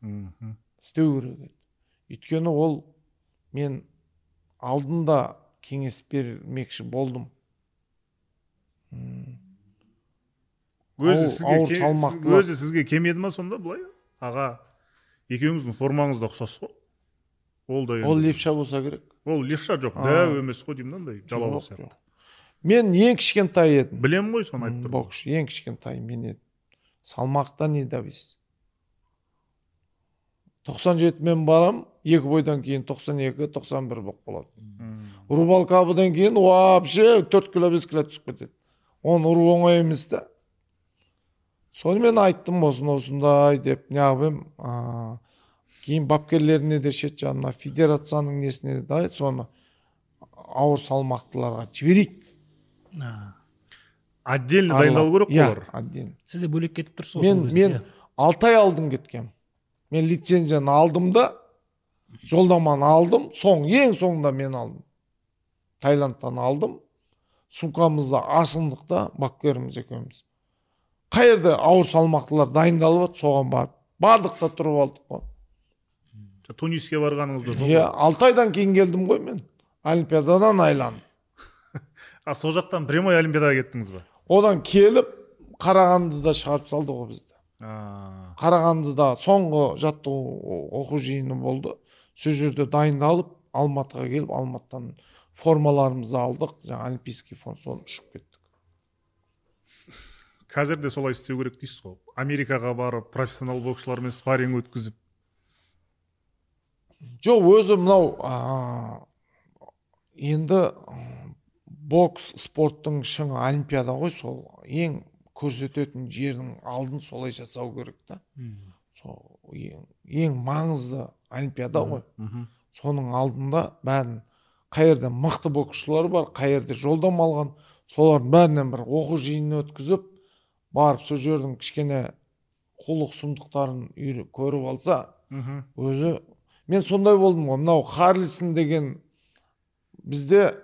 Мхм. Істеу керек. Еді өйткені ол мен алдында кеңес бермекші болдым. Өзі сізге өзі сізге келмеді ма сонда былай? Аға екеуіңіздің формаңыз да ұқсас қой. Ол да ол левша болса керек. Ол левша жоқ дәу емес қой деймін да андай жалау сияқты. Мен ең кішкентай едім. Білемін ғой соны айтып тұрмын боксшы ең кішкентай мен едім. Салмақта не давис тоқсан жетімен барам екі бойдан кейін тоқсан екі тоқсан бір болып қалады. Рубалкабыдан кейін вообще төрт кило бес кило түсіп кетеді. Оны ұру оңай емес та сонымен айттым осыны осындай деп неғып едім а, кейін бапкерлеріне де шет жағына федерацияның несіне де айт соны ауыр салмақтыларға жіберейік. А. отдельно дайындалу керек иә олар? Отдельно. Сізде бөлек кетіп тұрсыз ғой мен мен иә. алты ай алдын кеткем мен лицензияны алдым да жолдаманы алдым соң ең соңында мен алдым таиландтан алдым сумкамызда асындық та бапкеріміз екеуміз қай жерде ауыр салмақтылар дайындалып жатыр соған барып бардық та тұрып алдық қой туниске барғаныңызда сол иә алты айдан кейін келдім ғой мен олимпиададан айланып а сол жақтан прямой олимпиадаға кеттіңіз ба одан келіп қарағандыда шығарып салды ғой бізді қарағандыда соңғы жаттығу оқу жиыны болды. Сол жерде дайындалып алматыға келіп алматыдан формаларымызды алдық. Жаңағы олимпийский фон соны ұшып кеттік. Қазір де солай істеу керек дейсіз ғой. Америкаға барып профессионал боксшылармен спарринг өткізіп. Жоқ өзі мынау енді бокс спорттың шыңы олимпиада ғой сол ең көрсететін жердің алдын солай жасау керек та. Сол ең, ең маңызды олимпиада ғой. Соның алдында бәрін қай жерде мықты боксшылар бар қай жерде жолдама алған солардың бәрінен бір оқу жиынын өткізіп барып сол жердің кішкене қулық сұмдықтарын көріп алса өзі мен сондай болдым ғой. Мынау харлисон деген бізде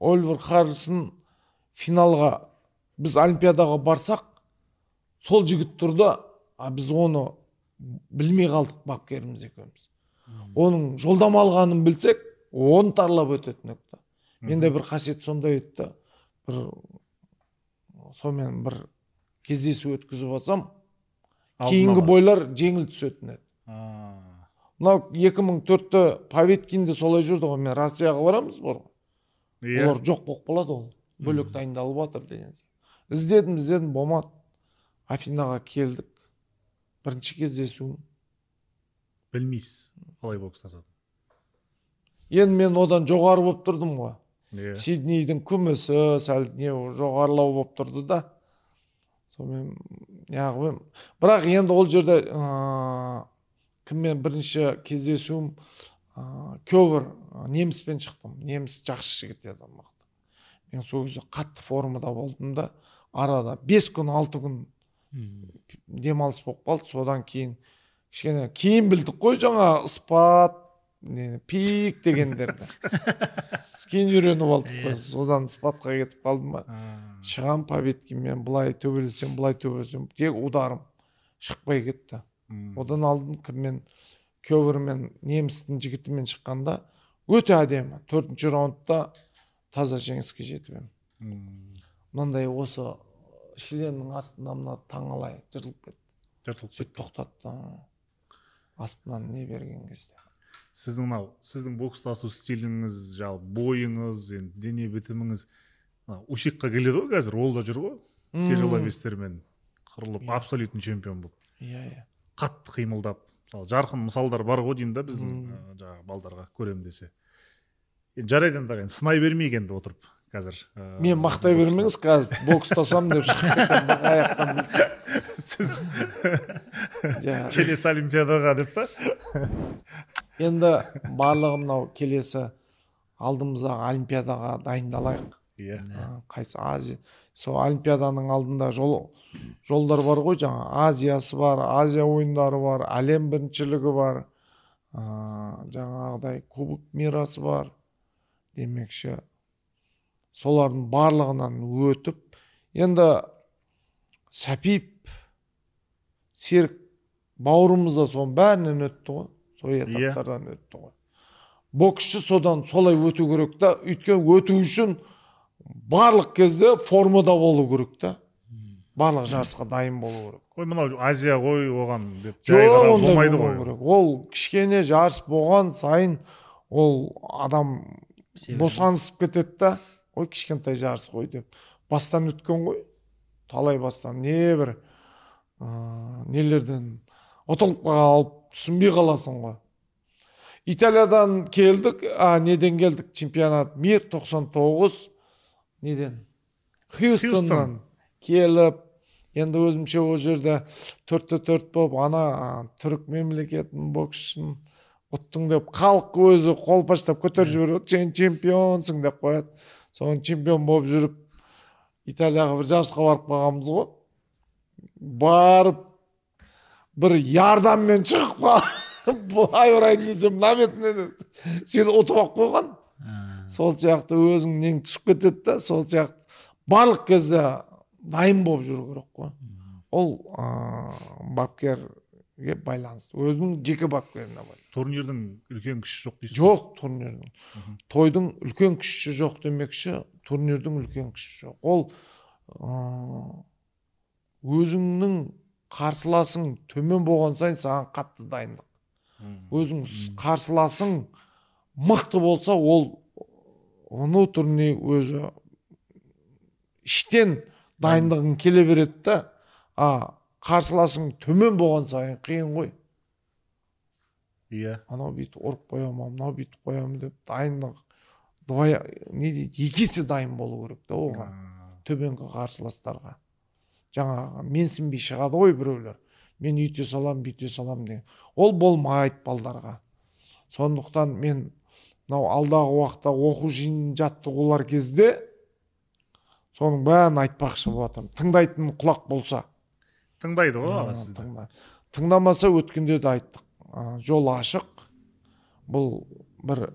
оливер харлисон финалға біз олимпиадаға барсақ сол жігіт тұрды а біз оны білмей қалдық бапкеріміз екеуміз. Оның жолдама алғанын білсек оны тарлап өтетін еді менде бір қасиет сондай еді бір сонымен бір кездесу өткізіп алсам кейінгі бойлар жеңіл түсетін еді. Мынау 2004-те поветкинде солай жүрді ғой мен россияға барамыз бар ғой иә. Олар жоқ болып қалады ол. Бөлек дайындалып жатыр деген сияқты. Іздедім іздедім болмады. Афинаға келдік. Бірінші кездесуім. Білмейсіз қалай бокстасады енді мен одан жоғары болып тұрдым ғой. Иә. Сиднейдің күмісі сәл не жоғарылау болып тұрды да. Сонымен неғып едім. Бірақ енді ол жерде ыыы, кіммен бірінші кездесуім ыыы, кевер неміспен шықтым. Неміс жақсы жігіт еді мықты. Мен сол кезде қатты формада болдым да. Арада бес күн алты күн демалыс болып қалды. Содан кейін кішкене кейін білдік қой жаңа спат не пик дегендерді кейін үйреніп алдық қой. Содан спатқа кетіп қалдым ба. Шығам победкимен былай төбелесем былай төбелесем тек ударым шықпай кетті. Одан алдын кіммен кевермен немістің жігітімен шыққанда өте әдемі. Төртінші раундта таза жеңіске жетіп едім. Мынандай осы шлемнің астында мына таңалай жыртылып кетті. Жыртылып сөйтіп тоқтатты. Астынан не берген кезде? Сіздің мынау сіздің бокстасу стиліңіз жалпы бойыңыз енді дене бітіміңіз ушикқа келеді ғой қазір ол да жүр ғой. Тяжело вестермен қырылып Иә. абсолютный чемпион болып. Иә иә. Қатты қимылдап. Мысалы жарқын мысалдар бар ғой деймін да біздің жаңағы балдарға көрем десе. Енді жарайды енді енді сынай бермейік енді отырып. Қазір ә, мен мақтай бермеңіз қазір бокстасам деп шығып аяқтан сіз келесі олимпиадаға деп па? Енді барлығы мынау келесі алдымыздағы олимпиадаға дайындалайық. Иә. Қайсы? Азия. Сол олимпиаданың алдында жол жолдар бар ғой жаңа. Азиясы бар азия ойындары бар әлем біріншілігі бар. А, жаңағыдай кубок мирасы бар. Демекші солардың барлығынан өтіп енді сәпиев серік бауырымыз да соның бәрінен өтті ғой. Сол Иә. этаптардан өтті ғой. Боксшы содан солай өту керек та. Өйткені өту үшін барлық кезде формада болу керек та. Барлық жарысқа дайын болу керек. Ой мынау азия ғой оған деп жай болмайды ғой. керек. Ол кішкене жарыс болған сайын ол адам босанысып кетеді да. Ой кішкентай жарыс қой деп. Бастан өткен ғой. Талай бастан. Небір ыыы нелерден ұтылып қалып түсінбей қаласың ғой. Италиядан келдік а неден келдік? Чемпионат мир 99 неден? Хьюстоннан келіп енді өзімше ол жерде төртте төрт болып ана түрік мемлекетінің боксшысын ұттың деп халық өзі қолпаштап көтеріп жібереді сен чемпионсың деп қояды. Соның чемпион болып жүріп италияға бір жарысқа барып қалғанбыз ғой. Барып бір ярданмен шығып қалып [LAUGHS] былай ұрайын десем мына бетімнен сені ұтып алып қойған. Сол сияқты өзің нең түсіп кетеді да сол сияқты барлық кезде дайын болып жүру керек қой. Ол ыыы бапкерге байланысты өзінің жеке бапкеріне байланысты турнирдің үлкен кіші жоқ дейсіз жоқ турнирдің тойдың үлкен кішісі жоқ демекші турнирдің үлкен кішісі жоқ ол өзіңнің қарсыласың төмен болған сайын саған қатты дайындық өзің қарсыласың мықты болса ол внутренний өзі іштен дайындығың келе береді да а қарсыласың төмен болған сайын қиын ғой. Иә. Анау бүйтіп ұрып қоямын мынау бүйтіп қоямын деп дайындық. Двоя не дейді екі есе дайын болу керек та оған. Төменгі қарсыластарға. Жаңағы менсінбей шығады ғой біреулер. Мен үйте салам бүйте салам деген. Ол болмайды балдарға. Сондықтан мен мынау алдағы уақытта оқу жиын жаттығулар кезде соның бәрін айтпақшы болып жатырмын тыңдайтын құлақ болса. Тыңдайды ғой аға сізді тыңда- тыңдамаса өткенде де айттық. Жол ашық. Бұл бір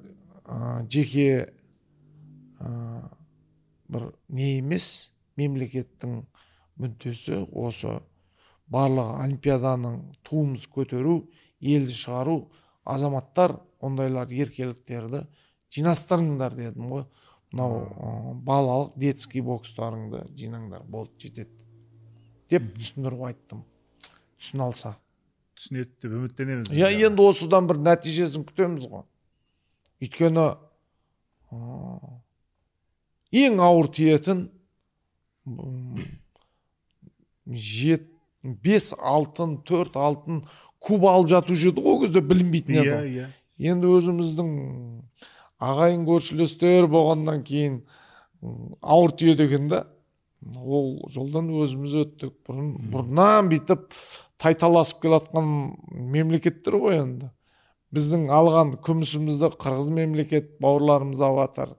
жеке бір не емес мемлекеттің мүддесі осы барлық олимпиаданың туымыз көтеру елді шығару азаматтар ондайлар еркеліктерді жинастырыңдар дедім ғой. Мынау балалық детский бокстарыңды жинаңдар болды жетеді. Деп түсіндіріп айттым. Түсіне алса. Түсінеді деп үміттенеміз иә енді осыдан бір нәтижесін күтеміз ғой. Өйткені ең ауыр тиетін жет бес алтын төрт алтын куб алып жатушы еді ғой ол кезде білінбейтін еді иә иә. Енді өзіміздің ағайын көршілестер болғаннан кейін ауыр тиеді екен да. Ол жолдан өзіміз өттік. Бұрын бұрыннан бүйтіп тайталасып келатқан мемлекеттер ғой енді. Біздің алған күмісімізді қырғыз мемлекет бауырларымыз алып жатыр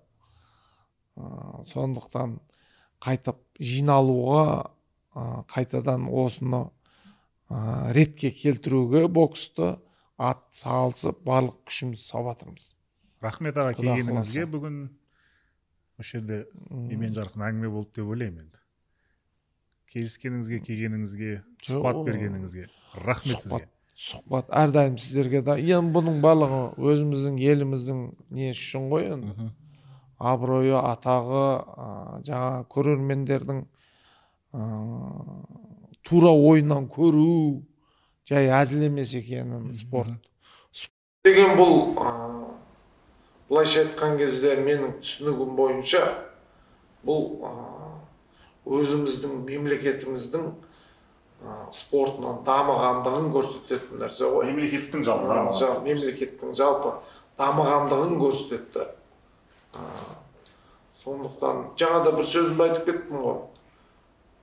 Ә, сондықтан қайтып жиналуға ә, қайтадан осыны ә, ретке келтіруге боксты ат салысып барлық күшімізді салып жатырмыз рахмет аға келгеніңізге. бүгін осы жерде емен жарқын әңгіме болды деп ойлаймын енді. Келіскеніңізге келгеніңізге сұхбат бергеніңізге рахмет сізге. сұхбат әрдайым сіздерге да. Енді бұның барлығы өзіміздің еліміздің несі үшін ғой енді? Абыройы атағы ә, жаңа көрермендердің ә, тура ойыннан көру жай әзіл емес екенін спорт. Деген бұл былайша айтқан кезде менің түсінігім бойынша бұл өзіміздің мемлекетіміздің спортынан дамығандығын көрсететін нәрсе ғой. Мемлекеттің Жа- мемлекеттің жалпы дамығандығын көрсетті сондықтан жаңа да бір сөзімді айтып кеттім ғой.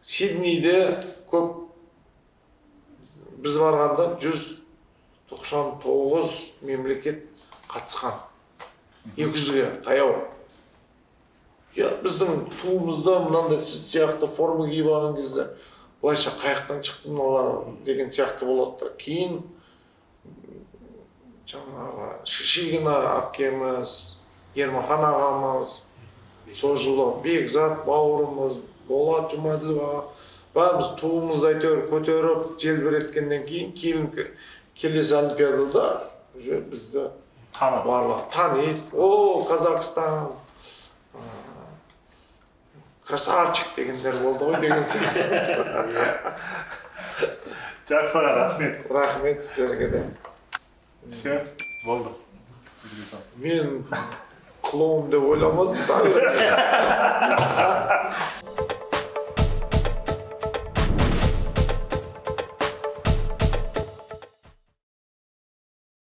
Сиднейде көп біз барғанда жүз тоқсан тоғыз мемлекет қатысқан. Екі жүзге таяу. Иә біздің туымызда мынандай сіз сияқты форма киіп алған кезде былайша қаяқтан шықты мыналар деген сияқты болады да. Кейін жаңағы шишигина әпкеміз ермахан ағамыз сол жылы бекзат бауырымыз болат жұмаділов аға бәріміз туымызды әйтеуір көтеріп желбіреткеннен кейін кейін келесі олимпиадада уже бізді танып барлығы таниды о казахстан а, красавчик дегендер болды ғой деген сияқты жақсы рахмет рахмет сіздерге де все болды мен клоун деп ойламадым